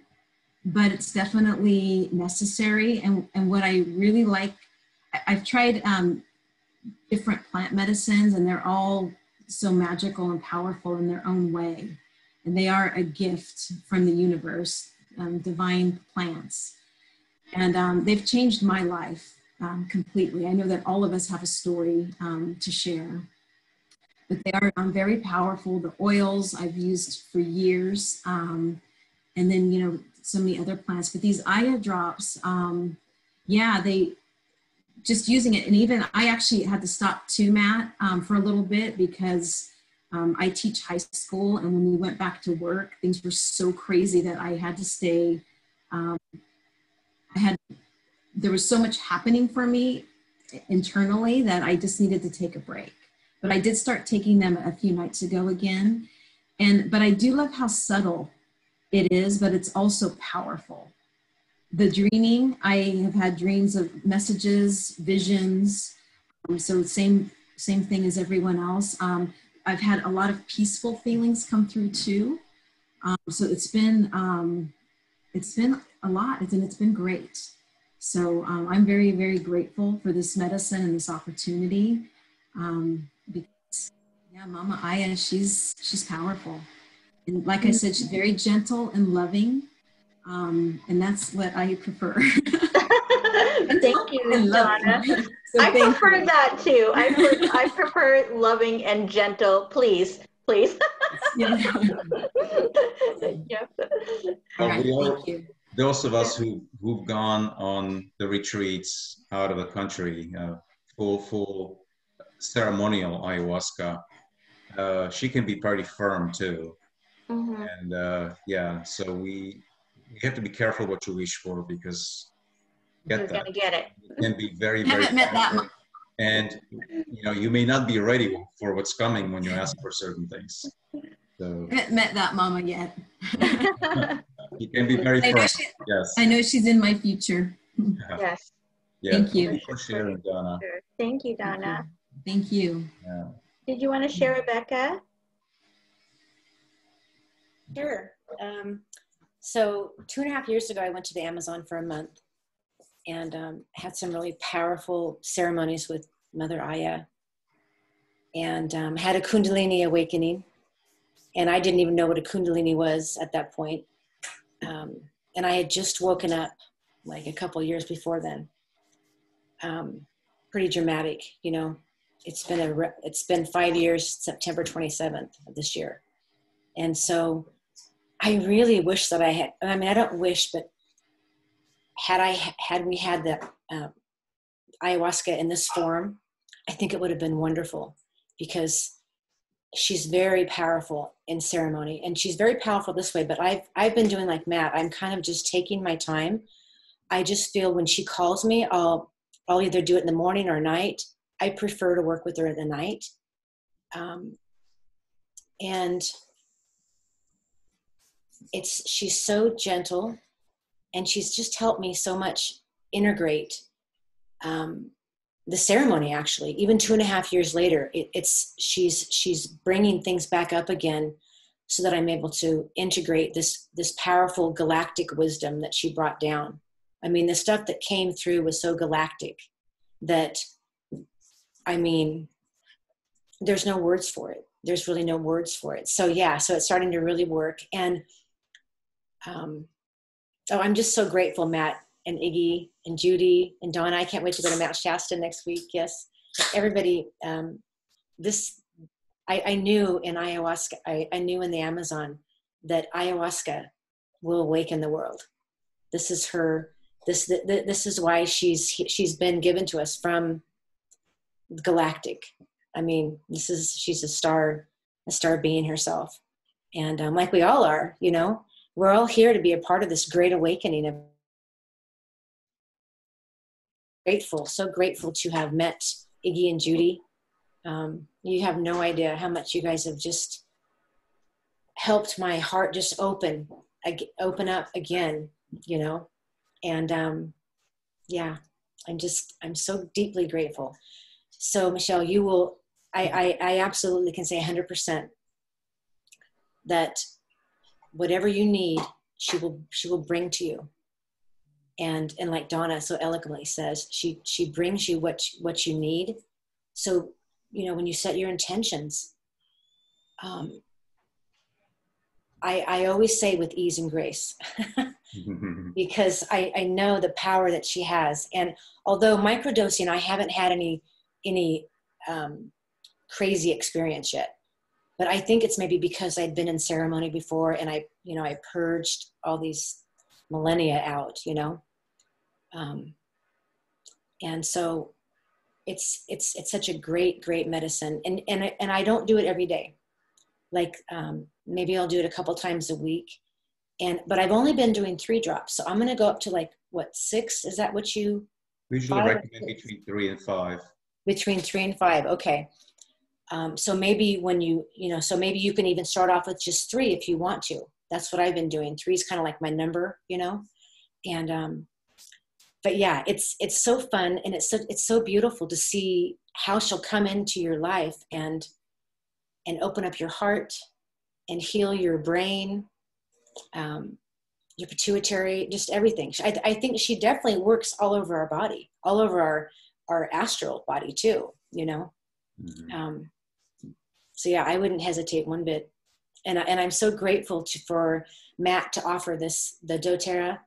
but it's definitely necessary and, and what I really like I've tried um, different plant medicines and they're all so magical and powerful in their own way. And they are a gift from the universe, um, divine plants. And um, they've changed my life um, completely. I know that all of us have a story um, to share. But they are um, very powerful. The oils I've used for years. And then, you know, so many other plants. But these Aya drops, yeah, they just using it. And even I actually had to stop too, Matt, um, for a little bit because um, I teach high school. And when we went back to work, things were so crazy that I had to stay. Um, I had, there was so much happening for me internally that I just needed to take a break. But I did start taking them a few nights ago again. And, but I do love how subtle it is, but it's also powerful the dreaming. I have had dreams of messages visions um, so same same thing as everyone else. Um, i've had a lot of peaceful feelings come through too. Um, so it's been um, it's been a lot and it's been great. So um, i'm very very grateful for this medicine and this opportunity um, because yeah mama aya she's she's powerful. And like i said she's very gentle and loving um, and that's what I prefer. [laughs] thank you, Donna. [laughs] So I prefer you. that too. I, [laughs] prefer, I prefer loving and gentle. Please, please. yeah. yeah. Well, we all, those of us who, who've gone on the retreats out of the country, uh, full, full ceremonial ayahuasca, uh, she can be pretty firm too. Mm-hmm. And uh, yeah, so we you have to be careful what you wish for because get You're that. gonna get it. it can be very, very met that much. And you know, you may not be ready for what's coming when you ask for certain things. So haven't met that mama yet. [laughs] you can be very I know, she, yes. I know she's in my future. Yes. Yeah. Thank you. Thanks for sharing, Donna. Thank you, Donna. Thank you. Yeah. Did you want to share, Rebecca? Sure. Um, so two and a half years ago, I went to the Amazon for a month and um, had some really powerful ceremonies with Mother Aya and um, had a Kundalini awakening. And I didn't even know what a Kundalini was at that point. Um, and I had just woken up like a couple years before then. Um, pretty dramatic, you know. It's been a re- it's been five years, September 27th of this year, and so I really wish that I had. I mean, I don't wish, but had I had we had the uh, ayahuasca in this form, I think it would have been wonderful because she's very powerful in ceremony and she's very powerful this way. But I've I've been doing like Matt. I'm kind of just taking my time. I just feel when she calls me, I'll I'll either do it in the morning or night. I prefer to work with her at the night. Um, and it's she's so gentle and she's just helped me so much integrate um, the ceremony actually. Even two and a half years later it, it's she's she's bringing things back up again so that i'm able to integrate this this powerful galactic wisdom that she brought down. I mean the stuff that came through was so galactic that i mean there's no words for it. There's really no words for it. So yeah so it's starting to really work. And um, oh, I'm just so grateful, Matt and Iggy and Judy and Donna. I can't wait to go to Mount Shasta next week. Yes, everybody. Um, this I, I, knew in ayahuasca. I, I knew in the Amazon that ayahuasca will awaken the world. This is her. This this is why she's she's been given to us from galactic. I mean, this is she's a star, a star being herself, and um, like we all are, you know we're all here to be a part of this great awakening of grateful so grateful to have met iggy and judy. Um, you have no idea how much you guys have just helped my heart just open open up again you know? And um, yeah i'm just i'm so deeply grateful. So michelle you will i i, I absolutely can say 100% that whatever you need she will she will bring to you. And and like donna so eloquently says she she brings you what what you need. So you know when you set your intentions um i i always say with ease and grace [laughs] because i i know the power that she has. And although microdosing i haven't had any any um crazy experience yet but I think it's maybe because I'd been in ceremony before and I, you know, I purged all these millennia out, you know. Um, and so it's it's it's such a great great medicine. And and I, and I don't do it every day. Like um, maybe I'll do it a couple times a week. And but I've only been doing three drops. So I'm going to go up to like what six? Is that what you we usually recommend between three and five. Between three and five okay um, so maybe when you, you know, so maybe you can even start off with just three if you want to. That's what I've been doing. Three is kind of like my number, you know, and um, but yeah, it's it's so fun and it's so it's so beautiful to see how she'll come into your life and and open up your heart and heal your brain, um, your pituitary, just everything. I, I think she definitely works all over our body, all over our our astral body too. You know. Mm-hmm. Um, so yeah, I wouldn't hesitate one bit. And, I, and I'm so grateful to, for Matt to offer this, the doTERRA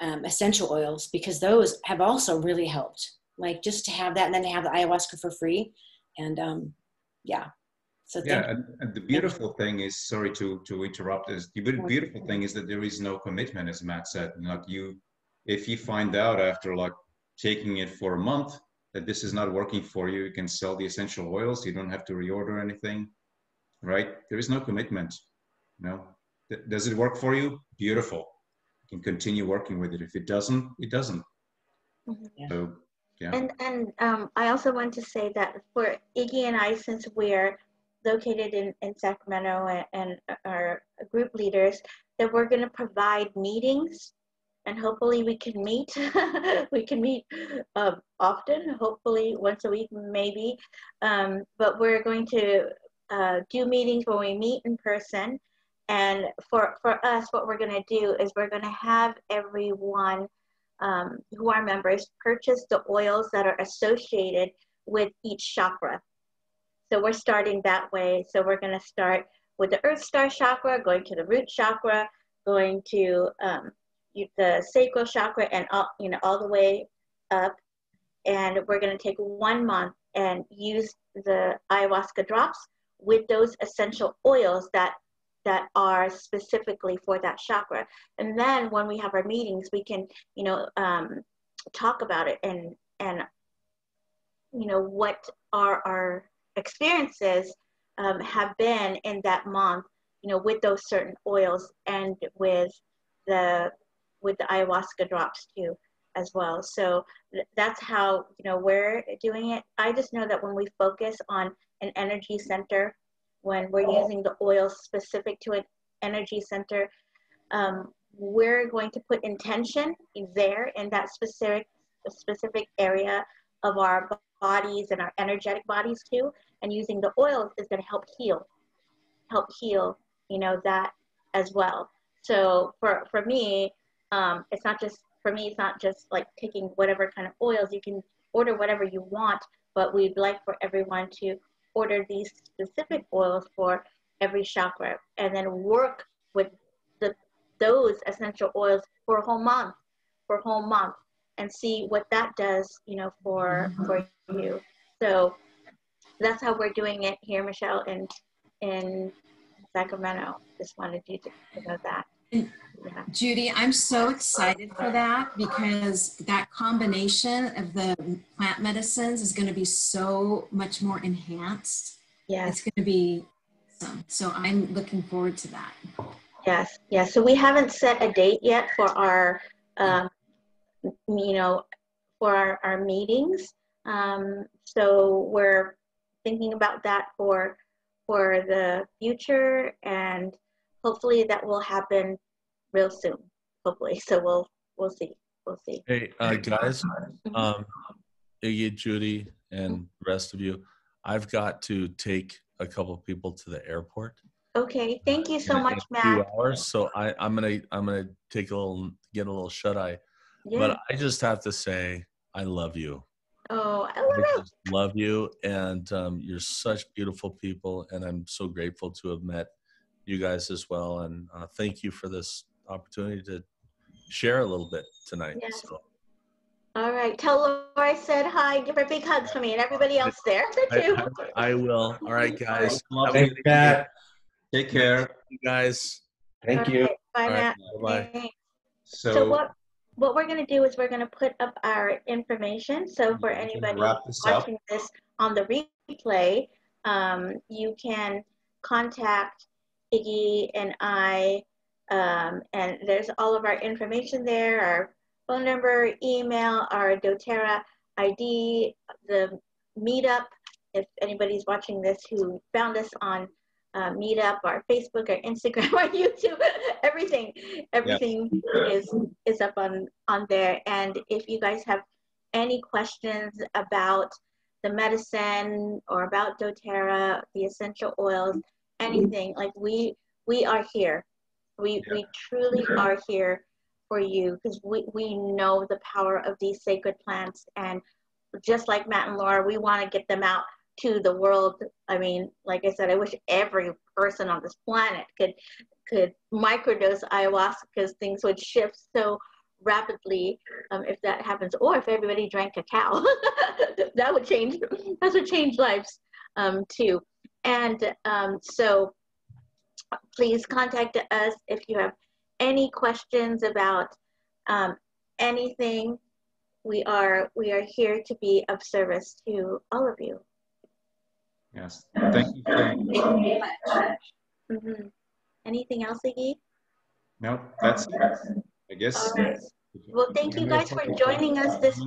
um, essential oils, because those have also really helped. Like just to have that and then to have the ayahuasca for free. And um, yeah. So yeah, and, and, the beautiful thing is, sorry to, to interrupt, is the beautiful thing is that there is no commitment, as Matt said. Like you, if you find out after like taking it for a month that this is not working for you, you can sell the essential oils. You don't have to reorder anything, right? There is no commitment. You know, Th- does it work for you? Beautiful. You can continue working with it. If it doesn't, it doesn't. Mm-hmm. So, yeah. And and um, I also want to say that for Iggy and I, since we're located in, in Sacramento and, and our group leaders, that we're going to provide meetings and hopefully we can meet. [laughs] we can meet uh, often, hopefully once a week, maybe. Um, but we're going to uh, do meetings when we meet in person. And for, for us, what we're going to do is we're going to have everyone um, who are members purchase the oils that are associated with each chakra. So we're starting that way. So we're going to start with the Earth Star chakra, going to the root chakra, going to um, the sacral chakra, and all, you know all the way up. And we're going to take one month and use the ayahuasca drops with those essential oils that that are specifically for that chakra. And then when we have our meetings, we can you know um, talk about it and and you know what are our experiences um, have been in that month you know with those certain oils and with the with the ayahuasca drops too as well so th- that's how you know we're doing it i just know that when we focus on an energy center when we're using the oils specific to an energy center um, we're going to put intention there in that specific specific area of our bodies and our energetic bodies too. And using the oils is going to help heal, help heal, you know, that as well. So for, for me, um, it's not just, for me, it's not just like taking whatever kind of oils. You can order whatever you want, but we'd like for everyone to order these specific oils for every chakra and then work with the, those essential oils for a whole month, for a whole month and see what that does, you know, for for you. So that's how we're doing it here, Michelle, in in Sacramento. Just wanted you to know that. Yeah. Judy, I'm so excited for that because that combination of the plant medicines is going to be so much more enhanced. Yes. It's going to be awesome. So I'm looking forward to that. Yes, yes. So we haven't set a date yet for our um, you know, for our, our meetings. Um, so we're thinking about that for for the future, and hopefully that will happen real soon. Hopefully, so we'll we'll see. We'll see. Hey uh, guys, um, Iggy, Judy, and the rest of you, I've got to take a couple of people to the airport. Okay, thank you so in much, a few hours, so I, I'm gonna I'm gonna take a little get a little shut eye. Yeah. But I just have to say, I love you. oh, I I love it. just love you, and um, you're such beautiful people, and I'm so grateful to have met you guys as well. And uh, thank you for this opportunity to share a little bit tonight. Yes. So All right, tell Laura I said hi. Give her big hugs for me and everybody else there [laughs] I, too. I, I will. All right, guys. Have a Thanks, good Matt. Take care. You guys. Thank you. Bye, All right, Matt. bye-bye. So, So what what we're going to do is we're going to put up our information. So for Yeah, we can anybody wrap this up. watching this on the replay, um, you can contact Iggy and I, um, and there's all of our information there: our phone number, email, our doTERRA ID, the meetup. If anybody's watching this who found us on uh, Meetup, our Facebook, our Instagram, [laughs] our YouTube, everything, everything is is up on on there. And if you guys have any questions about the medicine or about doTERRA, the essential oils, anything, like we we are here. We we truly are here for you because we, we know the power of these sacred plants and just like Matt and Laura, we want to get them out to the world. I mean, like I said, I wish every person on this planet could could microdose ayahuasca because things would shift so rapidly um, if that happens, or if everybody drank cacao, [laughs] that would change. That would change lives um, too. And um, so, please contact us if you have any questions about um, anything. We are we are here to be of service to all of you. yes, thank you. Thank you. hmm Anything else, Iggy? No, that's it. I guess. All right. Well, thank you guys for joining us this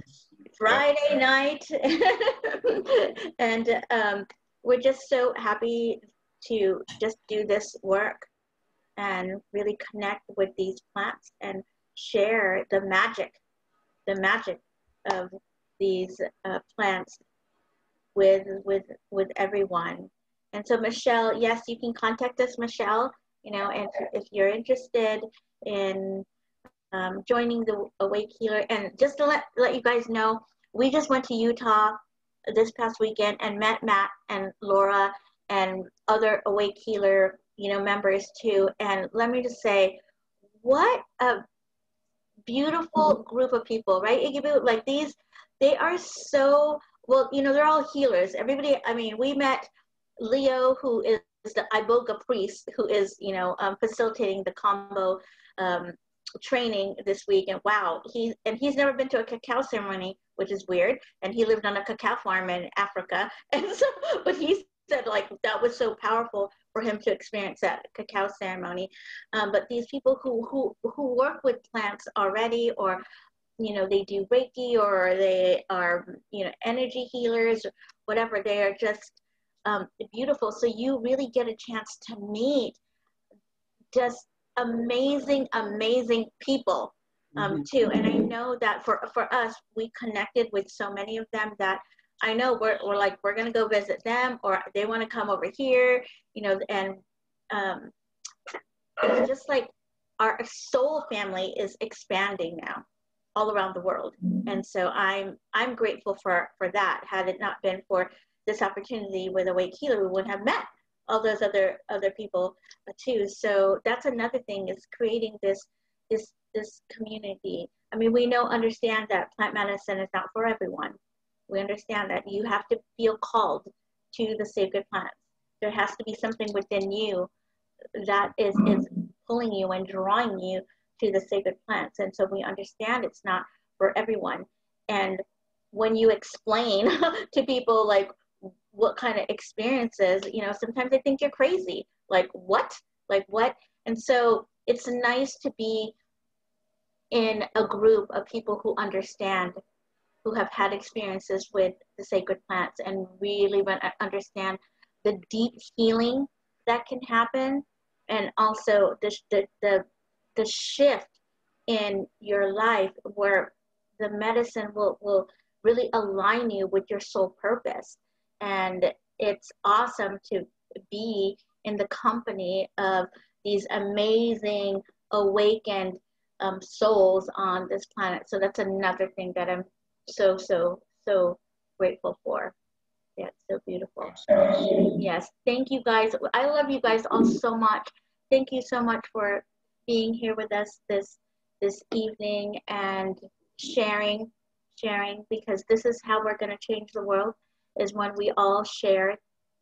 Friday night. [laughs] and um, we're just so happy to just do this work and really connect with these plants and share the magic, the magic of these uh, plants with with with everyone. And so Michelle, yes, you can contact us, Michelle. You know, and if you're interested in um, joining the Awake Healer, and just to let let you guys know, we just went to Utah this past weekend and met Matt and Laura and other Awake Healer, you know, members too. And let me just say, what a beautiful group of people, right? Iggy Like these, they are so well, you know, they're all healers. Everybody, I mean, we met Leo, who is the Iboga priest, who is, you know, um, facilitating the kambo um, training this week. And wow, he and he's never been to a cacao ceremony, which is weird. And he lived on a cacao farm in Africa, [laughs] and so, but he said like that was so powerful for him to experience that cacao ceremony. Um, but these people who who who work with plants already, or you know they do reiki or they are you know energy healers or whatever they are just um, beautiful so you really get a chance to meet just amazing amazing people um, mm-hmm. too and i know that for for us we connected with so many of them that i know we're, we're like we're gonna go visit them or they want to come over here you know and um, it's just like our soul family is expanding now all around the world. And so I'm I'm grateful for for that. Had it not been for this opportunity with Awake Healer, we wouldn't have met all those other other people uh, too. So that's another thing is creating this this this community. I mean, we know understand that plant medicine is not for everyone. We understand that you have to feel called to the sacred plants. There has to be something within you that is is pulling you and drawing you to the sacred plants. And so we understand it's not for everyone. And when you explain [laughs] to people like what kind of experiences, you know, sometimes they think you're crazy. Like what? Like what? And so it's nice to be in a group of people who understand, who have had experiences with the sacred plants and really uh, understand the deep healing that can happen and also the, the, the the shift in your life where the medicine will, will really align you with your soul purpose. And it's awesome to be in the company of these amazing awakened um, souls on this planet. So that's another thing that I'm so, so, so grateful for. Yeah, it's so beautiful. Yes, thank you guys. I love you guys all so much. Thank you so much for being here with us this this evening and sharing sharing because this is how we're going to change the world is when we all share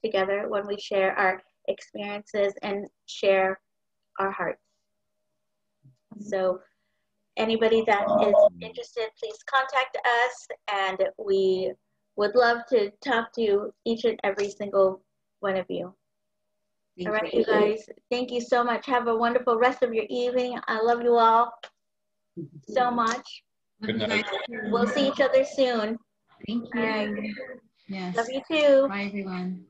together when we share our experiences and share our hearts so anybody that is interested please contact us and we would love to talk to each and every single one of you Thank all right, you. you guys. Thank you so much. Have a wonderful rest of your evening. I love you all so much. Good night. We'll see each other soon. Thank you. Yes. Love you too. Bye, everyone.